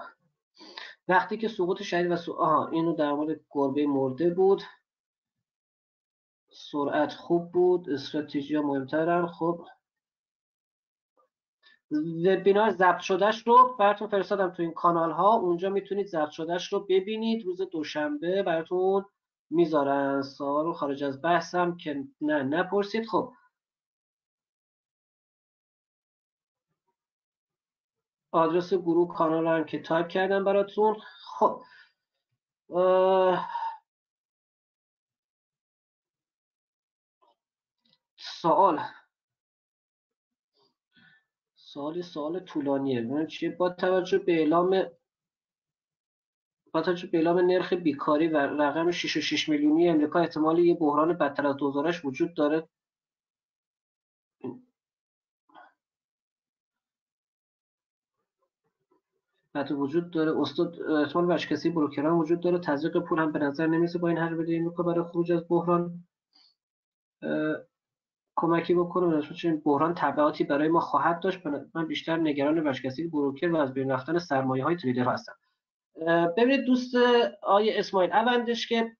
وقتی که سقوط شدید و سو... آها اینو در مورد گربه مرده بود. سرعت خوب بود استراتژی ها مهمترن. خب. وبینار ضبط شدهش رو براتون فرستادم تو این کانال ها اونجا می‌تونید ضبط شدهش رو ببینید روز دوشنبه براتون می‌ذارن سوال خارج از بحثم که نه نپرسید. خب. آدرس گروه کانال هم که تایپ کردم براتون. خب. سوال. سوالی سوال طولانیه. چیه. با توجه به اعلام با توجه به اعلام نرخ بیکاری و رقم 6 میلیونی امریکا احتمال یه بحران بدتر از 2008 وجود داره. حتی وجود داره. استاد احتمال ورشکستگی بروکران وجود داره. تزریق پول هم به نظر نمیسه با این حجم بده امریکا برای خروج از بحران کمکی بکنه. چون بحران تبعاتی برای ما خواهد داشت. من بیشتر نگران ورشکستگی بروکر و از بین رفتن سرمایه های تریدر هستم. ببینید دوست آیه اسماعیل اوندش که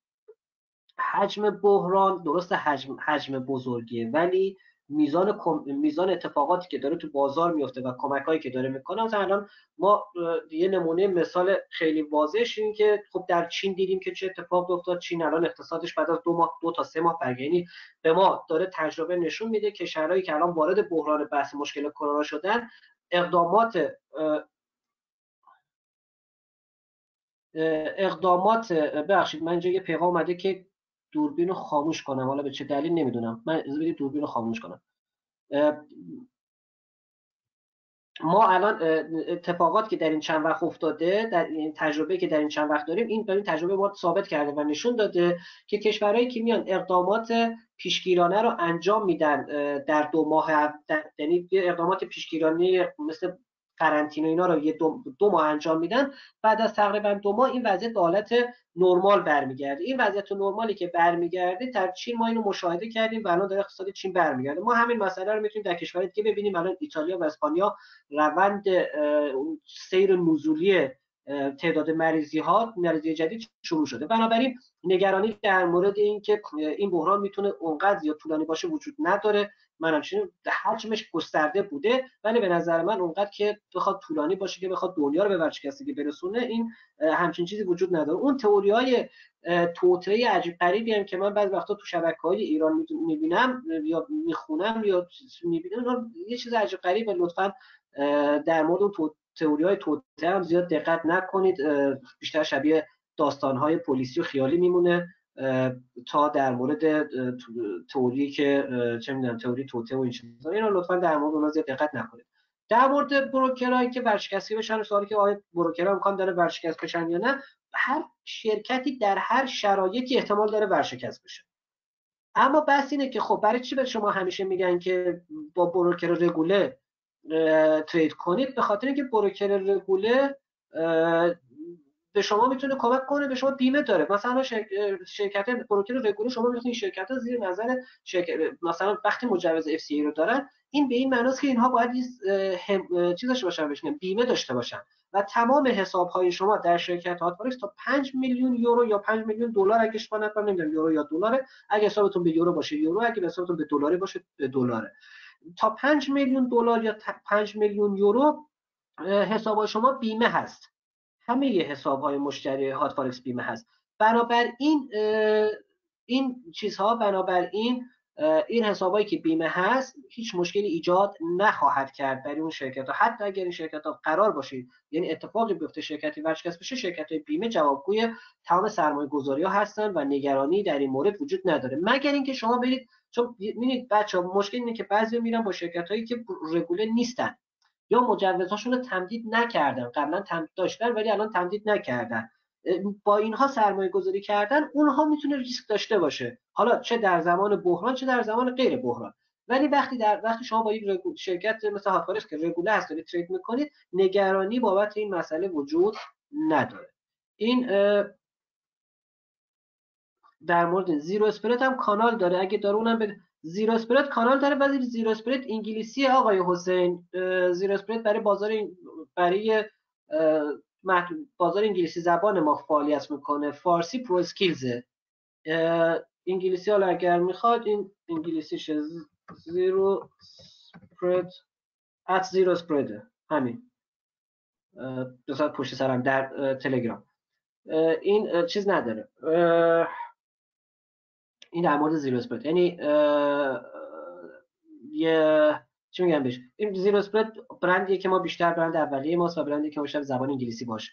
حجم بحران درست حجم, حجم بزرگیه ولی میزان میزان اتفاقاتی که داره تو بازار میفته و کمک هایی که داره می‌کنه مثلا الان ما یه نمونه مثال خیلی واضحش این که خب در چین دیدیم که چه اتفاق افتاد. چین الان اقتصادش بعد از دو ماه دو تا سه ماه برگردی یعنی به ما داره تجربه نشون میده که شهرهایی که الان وارد بحران بحث مشکل کرونا شدن اقدامات اقدامات ببخشید من اینجا یه پیغام اومده که دوربین رو خاموش کنم. حالا به چه دلیل نمی‌دونم. من از بدید دوربین رو خاموش کنم. ما الان اتفاقات که در این چند وقت افتاده در این تجربه که در این چند وقت داریم این این تجربه ما ثابت کرده و نشون داده که کشورهایی که میان اقدامات پیشگیرانه رو انجام میدن در دو ماه یعنی اقدامات پیشگیرانه مثل قرنطینه اینا رو یه دو, دو ماه انجام میدن. بعد از تقریبا دو ماه این وضعیت به حالت نرمال برمیگرده. این وضعیت نرمالی که برمیگرده در چین ما اینو مشاهده کردیم و الان در اقتصاد چین برمیگرده. ما همین مسئله رو می‌تونیم در کشورهای دیگه ببینیم. الان ایتالیا و اسپانیا روند سیر نزولی تعداد مریضی ها مریضی جدید شروع شده. بنابراین نگرانی در مورد اینکه این بحران می‌تونه اونقدر زیاد طولانی باشه وجود نداره. من همچنین حجمش گسترده بوده ولی به نظر من اونقدر که بخواد طولانی باشه که بخواد دنیا رو به ورشکستگی برسونه این همچین چیزی وجود نداره. اون تئوری های توطئه عجیب غریبی هم که من بعضی وقتا تو شبکه های ایران می‌بینم یا می‌خونم یا می‌بینم یه چیز عجیب غریبه. لطفا در مورد اون تئوری های توطئه هم زیاد دقت نکنید. بیشتر شبیه داستان های پلیسی و خیالی میمونه. تا در مورد تئوری که چه می‌دونم تئوری توته و این چیزا. اینا لطفا در مورد اونها زیاد دقت نکنید. در مورد بروکرایی که ورشکستی بشن سوالی که آیا بروکرها امکان داره ورشکست بشن یا نه هر شرکتی در هر شرایطی احتمال داره ورشکست بشه. اما بس اینه که خب برای چی به شما همیشه میگن که با بروکر رگوله ترید کنید؟ به خاطر اینکه بروکر رگوله به شما می‌تونه کمک کنه به شما بیمه داره. مثلا شرکت بروکر رگوله شما می‌تونید شرکت زیر نظر شرکت مثلا وقتی مجوز اف رو دارن این به این معناست که اینها باید چیز داشته باشن بشن بیمه داشته باشن. و تمام حساب های شما در شرکت هاتفارکس تا 5 میلیون یورو یا 5 میلیون دلار اگه اشتباه نکنم نمی‌دونم یورو یا دلاره اگه حسابتون به یورو باشه یورو اگه حسابتون به دلاری باشه به دلاره. تا 5 میلیون دلار یا 5 میلیون یورو حساب شما بیمه هست. همه حساب های مشتری هات فارکس بیمه هست. بنابراین این چیزها بنابراین این حسابایی که بیمه هست هیچ مشکلی ایجاد نخواهد کرد برای اون شرکت ها حتی اگر این شرکت ها قرار باشه یعنی اتفاقی بیفته شرکتی ورشکست بشه شرکت های بیمه جوابگوی تمام سرمایه گذاری ها هستن و نگرانی در این مورد وجود نداره. مگر اینکه شما برید چون ببینید بچه ها مشکل اینه که بعضی میرن با شرکت هایی که رگوله نیستن. یا مجوزهاشون رو تمدید نکردن. قبلا تمدید داشتن ولی الان تمدید نکردن. با اینها سرمایه گذاری کردن اونها می‌تونه ریسک داشته باشه. حالا چه در زمان بحران چه در زمان غیر بحران. ولی وقتی در وقتی شما با یک شرکت مثل هاتفارکس که رگوله هست دارید ترید می‌کنید نگرانی بابت این مسئله وجود نداره. این در مورد زیرو اسپریت هم کانال داره. اگه داره اونم زیرو اسپریت کانال داره ولی زیرو اسپریت انگلیسی آقای حسین زیرو اسپریت برای بازار برای بازار انگلیسی زبان ما فعالیت می‌کنه. فارسی پرو اسکیلزه انگلیسی حالا اگر می‌خواد این انگلیسیش زیرو سپرد ات زیرو سپرده همین. دو ساعت پشت سرم در تلگرام. این چیز نداره. این در مورد Zero Spread یعنی یه چی میگم بهش؟ این Zero Spread برندیه که ما بیشتر برند اولیه ماست و برندی که بیشتر زبان انگلیسی باشه.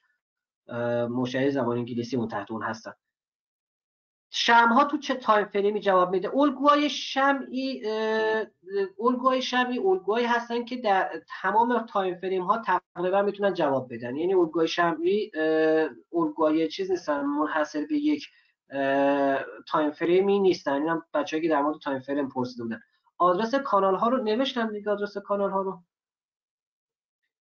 مشاهده زبان انگلیسی اون تحت اون هستن. ها تو چه time frame ی جواب میده؟ الگوهای شمعی الگوهای شمعی الگوهایی هستن که در تمام time frame ها تقریبا می‌تونن جواب بدن. یعنی الگوهای شمعی الگوهای چیز نیستن. منحصر به یک time frame ی نیستن. اینا بچه‌ای که در مورد time frame پرسیده بودن. آدرس کانال ها رو نوشتم دیگه آدرس کانال ها رو؟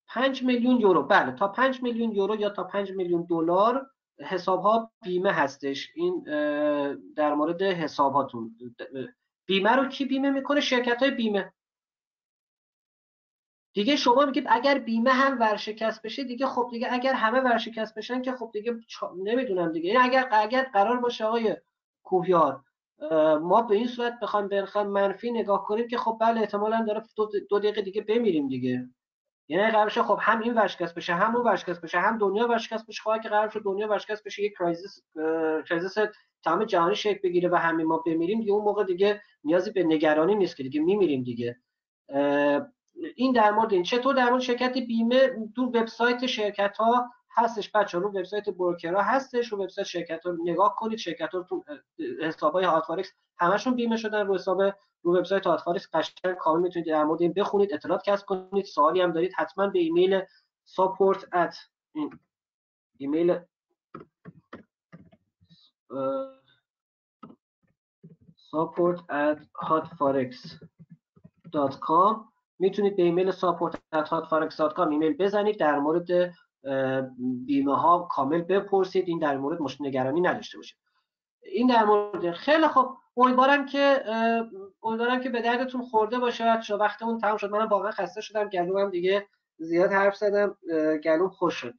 5 میلیون یورو. بله تا 5 میلیون یورو یا تا 5 میلیون دلار حساب ها بیمه هستش. این در مورد حساب هاتون بیمه رو کی بیمه می‌کنه؟ شرکت های بیمه. دیگه شما میگید اگر بیمه هم ورشکست بشه دیگه خب دیگه اگر همه ورشکست بشن که خب دیگه نمی‌دونم دیگه. یعنی اگر اگر قرار باشه آقای کوهیار ما به این صورت بخوایم بخوایم منفی نگاه کنیم که خب بله احتمالا داره دو, دقیقه دیگه بمیریم دیگه. یعنی قرار بشه خب هم این ورشکست بشه هم اون ورشکست بشه هم دنیا ورشکست بشه. خب که قرار شد دنیا ورشکست بشه یک crisis crisis تمام جهانی شکل بگیره و همین ما بمیریم دیگه اون موقع دیگه نیازی به نگرانی نیست که دیگه میمیریم دیگه. این در مورد این. چطور در مورد شرکت بیمه؟ دو وبسایت شرکت ها هستش بچه رو وبسایت بروکرها هستش رو وبسایت شرکت رو نگاه کنید شرکت ها تو حساب های هاتفارکس همشون بیمه شدن رو حساب رو وبسایت هاتفارکس قشنگ کامل می‌تونید در مورد این بخونید اطلاعات کسب کنید. سوالی هم دارید حتما به ایمیل support at ایمیل support at hotforex.com می‌تونید به ایمیل support at hotforex.com ایمیل بزنید در مورد بیمه ها کامل بپرسید این در مورد مشکل نگرانی نداشته باشید. این در مورد خیلی خوب. امیدوارم که امیدوارم که به دردتون خورده باشه بچه‌ها وقتمون تموم شد. منم واقعا خسته شدم. گلومم دیگه زیاد حرف زدم. گلوم خوش شد.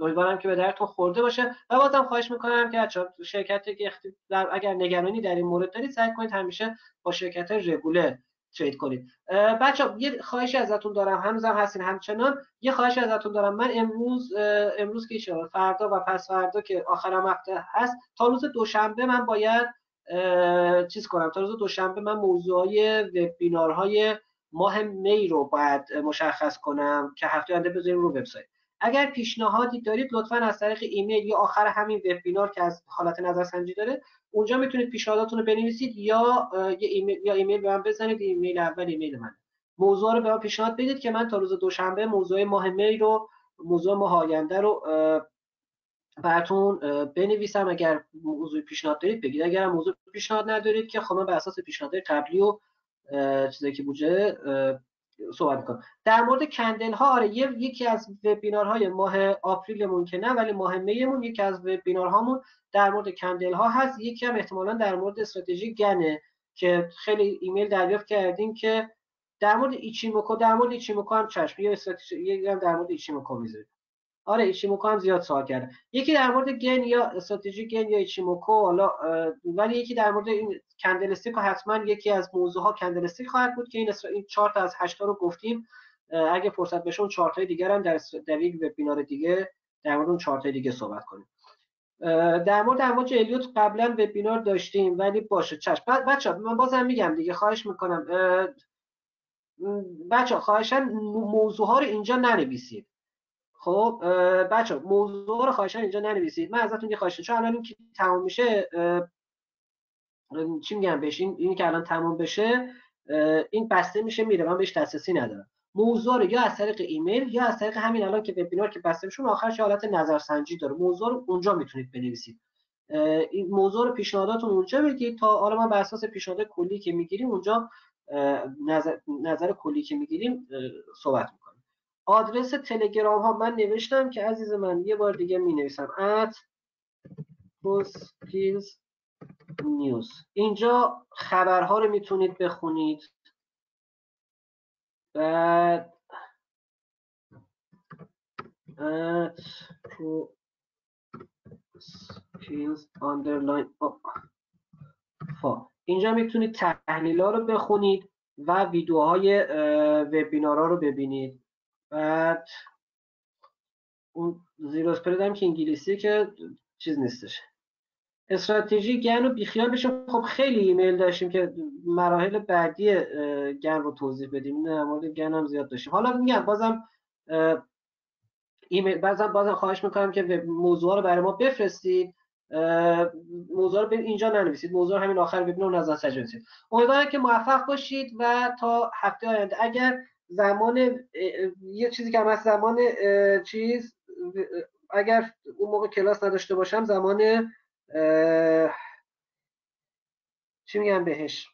امیدوارم که به درتون خورده باشه و بازم خواهش می‌کنم که بچه‌ها شرکت اگر نگرانی در این مورد دارید سعی کنید همیشه با شرکت رگوله ترید کنید. بچه یه خواهشی ازتون دارم. هنوزم هستین. همچنان یه خواهشی ازتون دارم. من امروز امروز که شما فردا و پس فردا که آخر هفته هست تا روز دوشنبه من باید چیز کنم. تا روز دوشنبه من موضوعای وبینارهای ماه می رو باید مشخص کنم که هفته آینده بذاریم رو وبسایت. اگر پیشنهادی دارید لطفا از طریق ایمیل یا آخر همین وبینار که از حالت نظرسنجی داره اونجا می‌تونید پیشنهاداتون رو بنویسید یا یه ایمیل یا ایمیل به من بزنید. ایمیل اول ایمیل من موضوع رو به من پیشنهاد بدید که من تا روز دوشنبه موضوع ماه می رو موضوع ماه آینده رو براتون بنویسم. اگر موضوع پیشنهاد دارید بگید. اگر موضوع پیشنهاد ندارید که خب من به اساس پیشنهاد قبلی و چیزایی که بوده صحبت می‌کنم. در مورد candle ها آره یکی از وبینارهای ماه April مون که نه ولی ماه میمون یکی از وبینارهامون در مورد candle ها هست. یکی هم احتمالا در مورد استراتژی گنه که خیلی ایمیل دریافت کردیم که در مورد ایچیموکو در مورد ایچیموکو هم چشم یه استراتژی هم در مورد ایچیموکو می‌ذاریم. آره ایچیموکو هم زیاد سوال کرده. یکی در مورد گن یا استراتژی گن یا ایچیموکو حالا ولی یکی در مورد این candlestick حتما یکی از موضوع ها candlestick خواهد بود که این این چارت از 8 رو گفتیم. اگه فرصت بشه اون چارت های دیگر هم در در یک وبینار دیگه در مورد اون های دیگه صحبت کنیم. در مورد امواج الیوت قبلا وبینار داشتیم ولی باشه. چشم بچه من بازم میگم دیگه خواهش می‌کنم. بچه خواهشن موضوع ها رو اینجا ننویسید. خب بچه موضوع رو خواهشن اینجا ننویسید. من ازتون یه خواهش چون الان این که تمام میشه چی میگم بهش؟ این اینی که الان تمام بشه این بسته میشه میره. من بهش دسترسی ندارم. موضوع رو یا از طریق ایمیل یا از طریق همین الان که وبینار که بسته میشه آخرش حالت نظرسنجی داره. موضوع رو اونجا می‌تونید بنویسید. این موضوع رو پیشنهاداتون اونجا بگید تا حالا ما بر اساس پیشنهاد کلی که می‌گیریم اونجا نظر, نظر کلی که می‌گیریم صحبت می‌کنیم. آدرس تلگرام ها من نوشتم که عزیز من یه بار دیگه می نویسم at نیوز اینجا خبرها رو می‌تونید بخونید. بعد at skills underline اینجا می‌تونید تحلیل ها رو بخونید و ویدیوهای وبینارها رو ببینید. بعد اون زیرو اسپرد که انگلیسی که چیز نیستش. استراتژی گن رو بیخیال بشیم خب خیلی ایمیل داشتیم که مراحل بعدی گن رو توضیح بدیم. نه مورد گن هم زیاد داشتیم. حالا میگم بازم ایمیل بازم بازم خواهش می‌کنم که موضوع رو برای ما بفرستید. موضوع رو اینجا ننویسید. موضوع همین آخر ببینید و نظر سجل امیدوارم که موفق باشید و تا هفته آینده. اگر زمان یه چیزی که از زمان چیز اگر اون موقع کلاس نداشته باشم زمان چی میگم بهش؟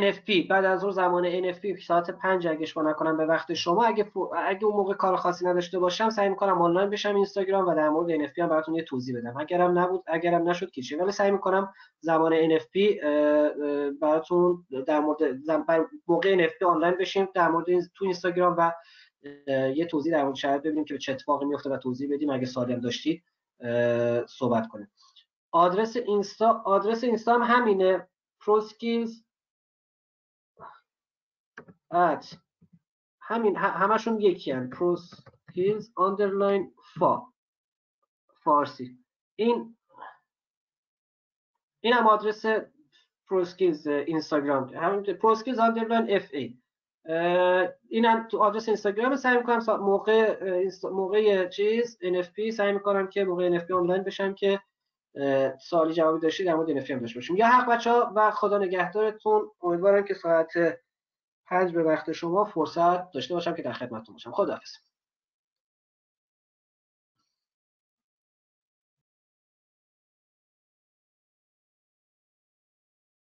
NFP بعد از اون زمان NFP ساعت 5 اگه اشتباه نکنم به وقت شما اگه اگه اون موقع کار خاصی نداشته باشم سعی می‌کنم آنلاین بشم اینستاگرام و در مورد NFP هم براتون یه توضیح بدم. اگرم نبود اگرم نشد کیچه ولی سعی می‌کنم زمان NFP براتون در مورد موقع NFP آنلاین بشیم در مورد تو اینستاگرام و یه توضیح در مورد شاید ببینیم که چه اتفاقی میفته و توضیح بدیم. اگه سوالی داشتید صحبت کنیم. آدرس اینستا آدرس اینستا هم همینه. ProSkills at همین همشون یکی هن ProSkills underline فا فارسی. این این هم آدرس ProSkills اینستاگرام همین ProSkills underline FA این هم تو آدرس اینستاگرام سعی می‌کنم موقع موقع چیز NFP سعی می‌کنم که موقع NFP آنلاین بشم که سوالی جوابی داشتید در مورد NFP هم داشته باشیم. یا حق بچه ها و خدا نگهدارتون امیدوارم که ساعت پنج به وقت شما فرصت داشته باشم که در خدمتتون باشم. خداحافظ.